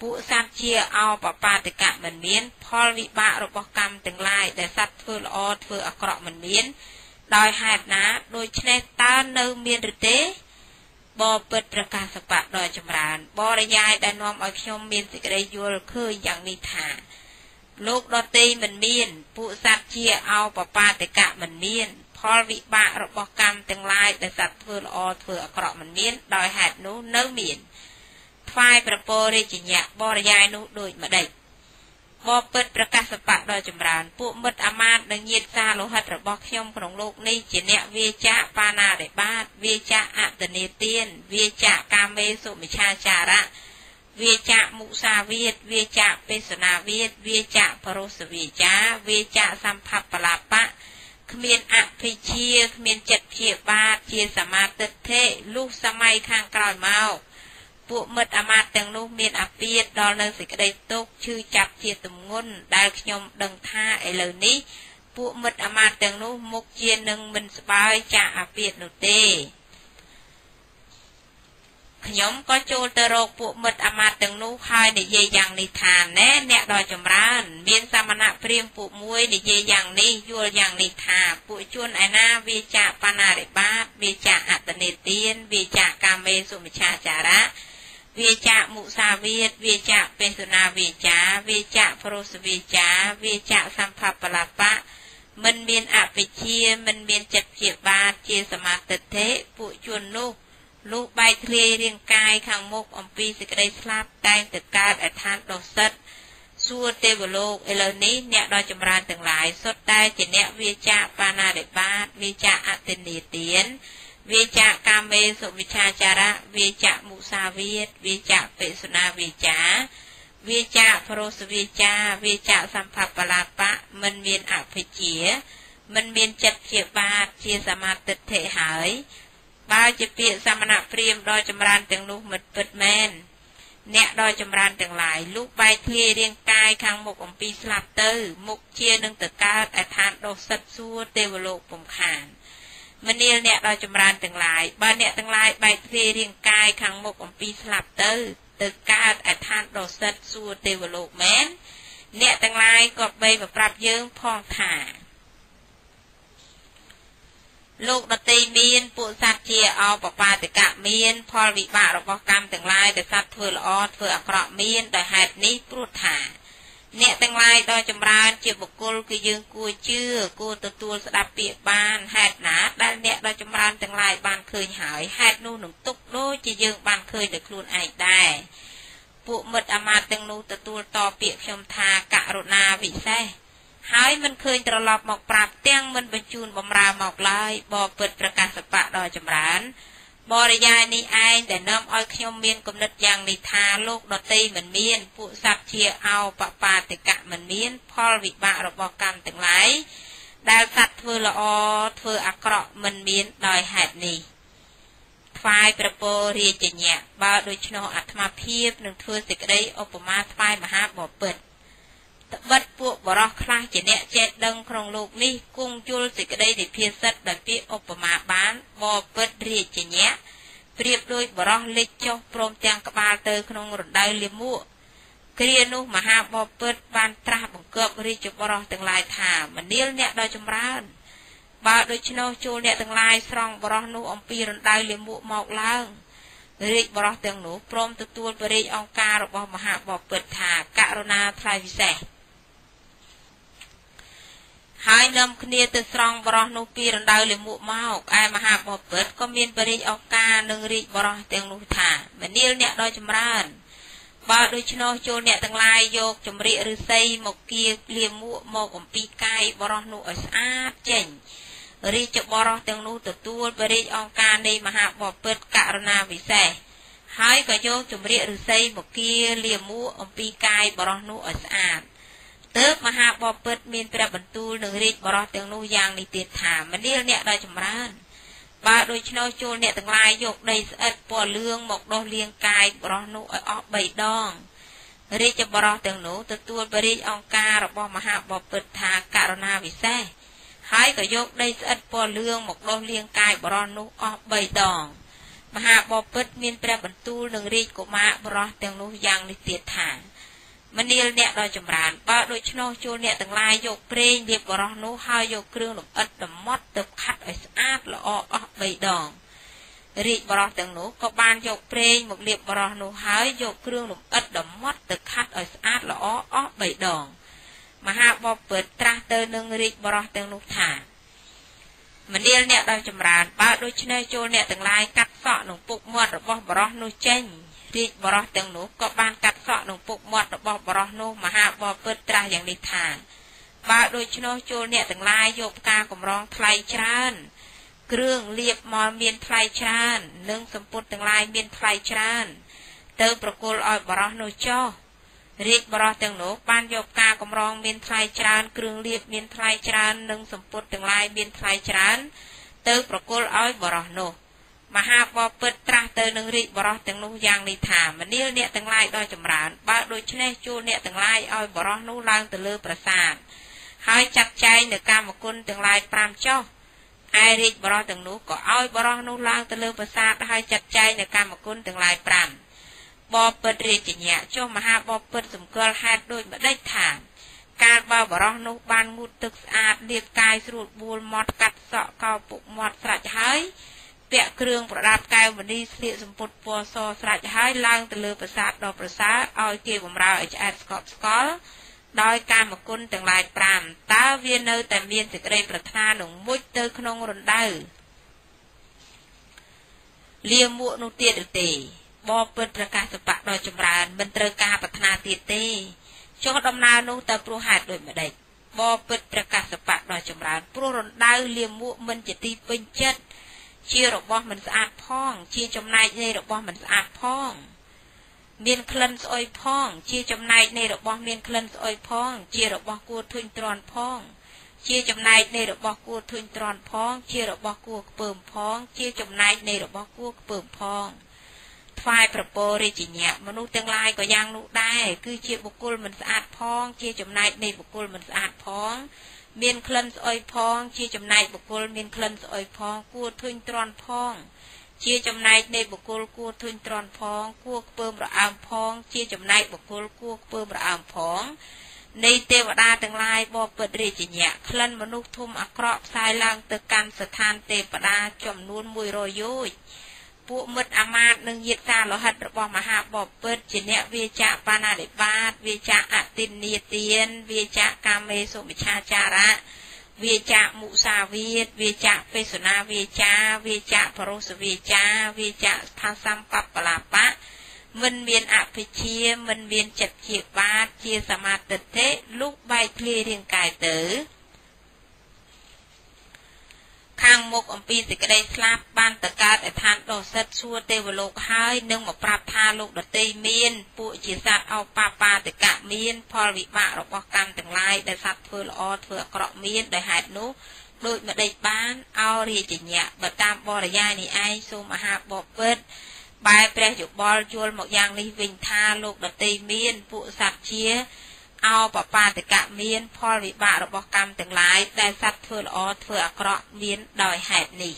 ពួកសត្វជាអោបបាតិកៈមិនមាន ផលវិបាករបស់កម្មទាំងឡាយដែលសត្វធ្វើល្អធ្វើអាក្រក់មិនមាន ដោយហេតុណាដូច្នេះតើនៅមានឬទេបពិតប្រកាសបៈដ៏ចម្រើន បរិយាយដែលនាំឲ្យខ្ញុំមានសេចក្តីយល់ឃើញយ៉ាងនេះថាលោកដតីមិនមាន ពួកសត្វជាអោបបាតិកៈមិនមាន ផលវិបាករបស់កម្មទាំងឡាយដែលសត្វធ្វើល្អធ្វើអាក្រក់មិនមាន ដោយហេតុនោះនៅមានថ្វាយប្រពោរាជញ្ញៈបរិយាយនោះដូចម្ដេចបបិទ្ធប្រកាសបៈដ៏ចម្រើនពួកមិត្តអាមាត្យនិងញាតិសាលោហិតរបស់ខ្ញុំក្នុងលោកនេះជាអ្នកវាចាបាណារិបាតវាចាអតនេទានវាចាកាមេសុមិឆាចារៈវាចាមុសាវាទវាចាបេសនាវាទវាចាបរោសវាចាវាចាសម្ផបលាបៈ គ្មានអភិជាគ្មានចិត្តព្យាបាទជាសមាទិដ្ឋិលុះសម័យខាងក្រោយមកពួកមិត្តអាមាត្យទាំងនោះមានអាពាធដល់នៅសេចក្តីទុក្ខឈឺចាប់ជាទម្ងន់ដែលខ្ញុំដឹងថាឥឡូវនេះ ពួកមិត្តអាមាត្យទាំងនោះមុខជានឹងមិនស្បើយចាក់អាពាធនោះទេ ខ្ញុំក៏ចូលទៅរកពួកមិត្តអាមាត្យទាំងនោះហើយនិយាយយ៉ាងនេះថាណែអ្នកដ៏ចម្រើន មានសមណៈព្រាមពួកមួយនិយាយយ៉ាងនេះយល់យ៉ាងនេះថាពួកជនឯណាវាចាក់បាណារិបាតវាចាក់អតនេទានវាចាក់កាមេសុមិឆាចារៈវាចាមុសាវាទវាចាបេសុណាវាចាវាចាប្រុសវាចាវាចាសម្ភបលបៈមិនមានអវិជ្ជាមិនមានចិត្តជាបាតជាសមាទិដ្ឋិពួកជននោះ លុះបែកធ្លាយរាងកាយខាងមុខអំពីសេចក្តីស្លាប់តែងទៅកើតឯឋានដុសិតសួគ៌ទេវលោកឥឡូវនេះអ្នកដ៏ចម្រើនទាំងឡាយសុទ្ធតែជាអ្នកវាចាបាណារិបាតវាចាអតិនេទានវាចាកាមេសុវិឆាចារៈវាចាមុសាវាទវាចាបិសុណាវាចាវាចាប្រុសវាចាវាចាសម្ភបលាបៈមិនមានអភិជា មិនមានចិត្តជាបាតជាសមាទិដ្ឋិហើយ បើជាពាក្យសមណព្រាមដ៏ចម្រើនទាំងនោះមិនពិតមែនអ្នកដ៏ចម្រើនទាំងឡាយលុះបែកធ្លាយរាងកាយខាងមុខអំពីស្លាប់ទៅ មុខជានឹងទៅកើតឯឋានដុសិតសួរទេវលោកពំខានមនាលអ្នកដ៏ចម្រើនទាំងឡាយបើអ្នកទាំងឡាយបែកធ្លាយរាងកាយខាងមុខអំពីស្លាប់ទៅ ទៅកើតឯឋានដុសិតសួរទេវលោកមែនអ្នកទាំងឡាយក៏បីប្រាប់យើងផងថា លោកដតីមានពួកសត្វជាអបបាតិកៈមាន ផលវិបាករបស់កម្មទាំងឡាយដែលសត្វធ្វើល្អធ្វើអាក្រក់មានដោយហេតុនេះព្រោះថាអ្នកទាំងឡាយដ៏ចម្រើនជាបុគ្គលគឺយើងគួរជឿគួរទទួលស្ដាប់ពាក្យបានហេតុណាដែលអ្នកដ៏ចម្រើនទាំងឡាយបានឃើញហើយហេតុនោះនឹងទុកដូចជាយើងបានឃើញដោយខ្លួនឯងដែរពួកមិត្តអាមាត្យទាំងនោះទទួលតពាក្យខ្ញុំថាករុណាវិសេស ហើយមិនឃើញត្រឡប់មកប្រាប់ទាំងមិនបញ្ជូនបំរើមកឡើយបបិទ្ធប្រកាសបៈដ៏ចម្រើនបរិយាយនេះឯងដែលនាំឲ្យខ្ញុំមានគំនិតយ៉ាងនេះថាលោកដតីមិនមាន ពួកសត្វជាអោបបាតិកៈមិនមាន ផលវិបាករបស់កម្មទាំងឡាយដែលសត្វធ្វើល្អធ្វើអាក្រក់មិនមានដោយហេតុនេះថ្វាយប្រពោរាជញ្ញៈបើដូច្នោះអាត្មាភាពនឹងធ្វើសេចក្តីឧបមាថ្វាយមហាបពិត ត្បិតពួកបរោះខ្លះជាអ្នកចេះដឹងក្នុងលោកនេះគង់ជុលសេចក្តីនិភាសិតដោយពាក្យឧបមាបានបពិតរាជញ្ញៈប្រៀបដូចបរោះលិចចុះព្រមទាំងក្បាលទៅក្នុងរណ្ដៅលាមួកគ្រានោះមហាបពិតបានត្រាស់បង្គាប់រាជបរោះទាំងឡាយថាមនាលអ្នកដ៏ចម្រើនបើដូច្នោះជួលអ្នកទាំងឡាយស្រង់បរោះនោះអំពីរណ្ដៅលាមួកមកឡើងរាជបរោះទាំងនោះព្រមទទួលបរិយាអង្គការរបស់មហាបពិតថាករុណាថ្លៃពិសេស ហើយនាំគ្នាទៅស្រង់បរោះនោះពីរណ្ដៅលាមកមកឯមហាបពិតក៏មានបរិយឱកានឹងរាជបរោះទាំងនោះថាមនាលអ្នកដ៏ចម្រើនបើដូច្នោះចូលអ្នកទាំងឡាយយកចម្រៀកឫស្សីមកគៀលាមួកមកអំពីកាយបរោះនោះឲ្យស្អាតចេញរាជបរោះទាំងនោះទទួលបរិយអង្គការនៃមហាបពិតករណាវិសេសហើយក៏យកចម្រៀកឫស្សីមកគៀលាមួកអំពីកាយបរោះនោះឲ្យស្អាត ទើបមហាបពិតមានព្រះបន្ទូលនឹងរាជបរោះទាំងនោះយ៉ាងនេះទៀតថាមនាលអ្នកដ៏ចម្រើនបើដូច្នោះចូលអ្នកទាំងឡាយយកដីស្អិតពណ៌លឿងមកដោះលាងកាយបរោះនោះឲ្យអស់3ដងរាជបរោះទាំងនោះទទួលបរិយអង្គការរបស់មហាបពិតថាករណាវិសេសហើយក៏យកដីស្អិតពណ៌លឿងមកដោះលាងកាយបរោះនោះអស់3ដងមហាបពិតមានព្រះបន្ទូលនឹងរាជកុមារបរោះទាំងនោះយ៉ាងនេះទៀតថា មនាលអ្នកដ៏ចម្រើនបើដូច្នោះជួលអ្នកទាំងឡាយយកប្រេងលាបបរោះនោះហើយយកគ្រឿងលម្អិតដំមត់ទៅខាត់ឲ្យស្អាតល្អអស់3ដងរាជបរោះទាំងនោះក៏បានយកប្រេងមកលាបបរោះនោះហើយយកគ្រឿងលម្អិតដំមត់ទៅខាត់ឲ្យស្អាតល្អអស់3ដងមហាបពិតត្រាស់ទៅនឹងរាជបរោះទាំងនោះថាមនាលអ្នកដ៏ចម្រើនបើដូច្នេះចូលអ្នកទាំងឡាយកាត់សក់នឹងពុកមាត់របស់បរោះនោះចេញ រាជបរោះទាំងនោះក៏បានកាត់សក់នឹងពុកមាត់របស់បរោះនោះមហាបពិតត្រាស់យ៉ាងនេះថាបើដូច្នោះចូលអ្នកទាំងឡាយយកផ្កាកម្រងថ្លៃច្រើន គ្រឿងលៀបមកមានថ្លៃច្រើន និងសម្ពុតទាំងឡាយមានថ្លៃច្រើន ទៅប្រគល់ឲ្យបរោះនោះចោះរាជបរោះទាំងនោះបានយកផ្កាកម្រងមានថ្លៃច្រើន គ្រឿងលៀបមានថ្លៃច្រើន និងសម្ពុតទាំងឡាយមានថ្លៃច្រើន ទៅប្រគល់ឲ្យបរោះនោះ មហាបពិតត្រាស់ទៅនឹងរាជបរោះទាំងនោះយ៉ាងនេះថាមនាលអ្នកទាំងឡាយដ៏ចម្រើនបើដូច្នេះជួលអ្នកទាំងឡាយឲ្យបរោះនោះឡើងទៅលើប្រាសាទហើយចាត់ចែងនៅកម្មគុណទាំងឡាយ5ចុះឯរាជបរោះទាំងនោះក៏ឲ្យបរោះនោះឡើងទៅលើប្រាសាទហើយចាត់ចែងនៅកម្មគុណទាំងឡាយ5បពិតរាជញ្ញៈចុះមហាបពិតសម្គាល់ហេតុដូចម្ដេចថាកាលបើបរោះនោះបានងូតទឹកស្អាតលាបកាយស្រួលបួលមាត់កាត់សក់កោពុកមាត់ស្រេចហើយ ពាក់គ្រឿងប្រដាប់កែវមณีស្លៀកសម្ពុតពណ៌សស្រាច់ហើយឡើងទៅលើប្រាសាទដ៏ប្រសើរឲ្យគេបំរើឲ្យឆ្អែតស្កប់ស្កល់ដោយកាមគុណទាំងឡាយ5តើវានៅតែមានសេចក្តីប្រាថ្នានឹងមុជទៅក្នុងរណ្ដៅលាមួកនោះទៀតឬទេបបពិតប្រកាសបៈដ៏ចម្រើនមិនត្រូវការប្រាថ្នាទៀតទេចុះដំណើរនោះតើព្រោះហេតុដូចម្ដេចបបពិតប្រកាសបៈដ៏ចម្រើនព្រោះរណ្ដៅលាមួកមិនជាទីពេញចិត្ត ជារបស់មិនស្អាតផង ជាចំណែកនៃរបស់មិនស្អាតផង មានក្លិនស្អុយផង ជាចំណែកនៃរបស់មានក្លិនស្អុយផង ជារបស់គួរធុញទ្រាន់ផង ជាចំណែកនៃរបស់គួរធុញទ្រាន់ផង ជារបស់គួរខ្ពើមផង ជាចំណែកនៃរបស់គួរខ្ពើមផងថ្វាយប្រពោរាជញ្ញៈមនុស្សទាំងឡាយក៏យ៉ាងនោះដែរគឺជាបុគ្គលមិនស្អាតផង ជាចំណែកនៃបុគ្គលមិនស្អាតផង មានក្លិនស្អុយផង ជាចំណែកបុគ្គលមានក្លិនស្អុយផង គួរធុញទ្រាន់ផង ជាចំណែកនៃបុគ្គលគួរធុញទ្រាន់ផង គួរខ្ពើមរអើមផង ជាចំណែកបុគ្គលគួរខ្ពើមរអើមផងនៃទេវតាទាំងឡាយបបពិតរាជញ្ញៈក្លិនមនុស្សធំអាក្រក់ផ្សាយឡើងទៅកាន់ស្ថានទេវតាចំនួន100យោជន៍ ពួកមិត្តអាមាតនិងញាតិកាលោហិតរបស់មហាបពិតជាអ្នកវាចាបាណានិបាតវាចាអតិនីទានវាចាកាមេសុមិឆាចារៈវាចាមុសាវាទវាចាបេសនាវាចាវាចាបរោសវាចាវាចាផាសំបបលាបៈមិនមានអភិជាមិនមានចិត្តជាបាតជាសមាទិដ្ឋិលុះបែកធ្លាយរាងកាយទៅ ខាងមុខអំពីសេចក្តីស្លាប់បានទៅកើតឯឋានដោសិតសួរទេវលោកហើយនឹងមកប្រាប់ថាលោកដតីមាន ពួកជាសត្វអោបាបាតិកៈមាន ផលវិបាករបស់កម្មទាំងឡាយដែលសត្វធ្វើល្អធ្វើអាក្រក់មានដោយហេតុនោះដូចម្ដេចបានអោរាជញ្ញៈបើតាមបរិយាយនេះឯងសូមមហាបពិតបែព្រះយោបល់យល់មកយ៉ាងនេះវិញថាលោកដតីមានពួកសត្វជា អោបបាតកៈមាន ផលវិបាករបស់កម្មទាំងឡាយដែលសត្វធ្វើល្អធ្វើអាក្រក់មានដោយហេតុនេះ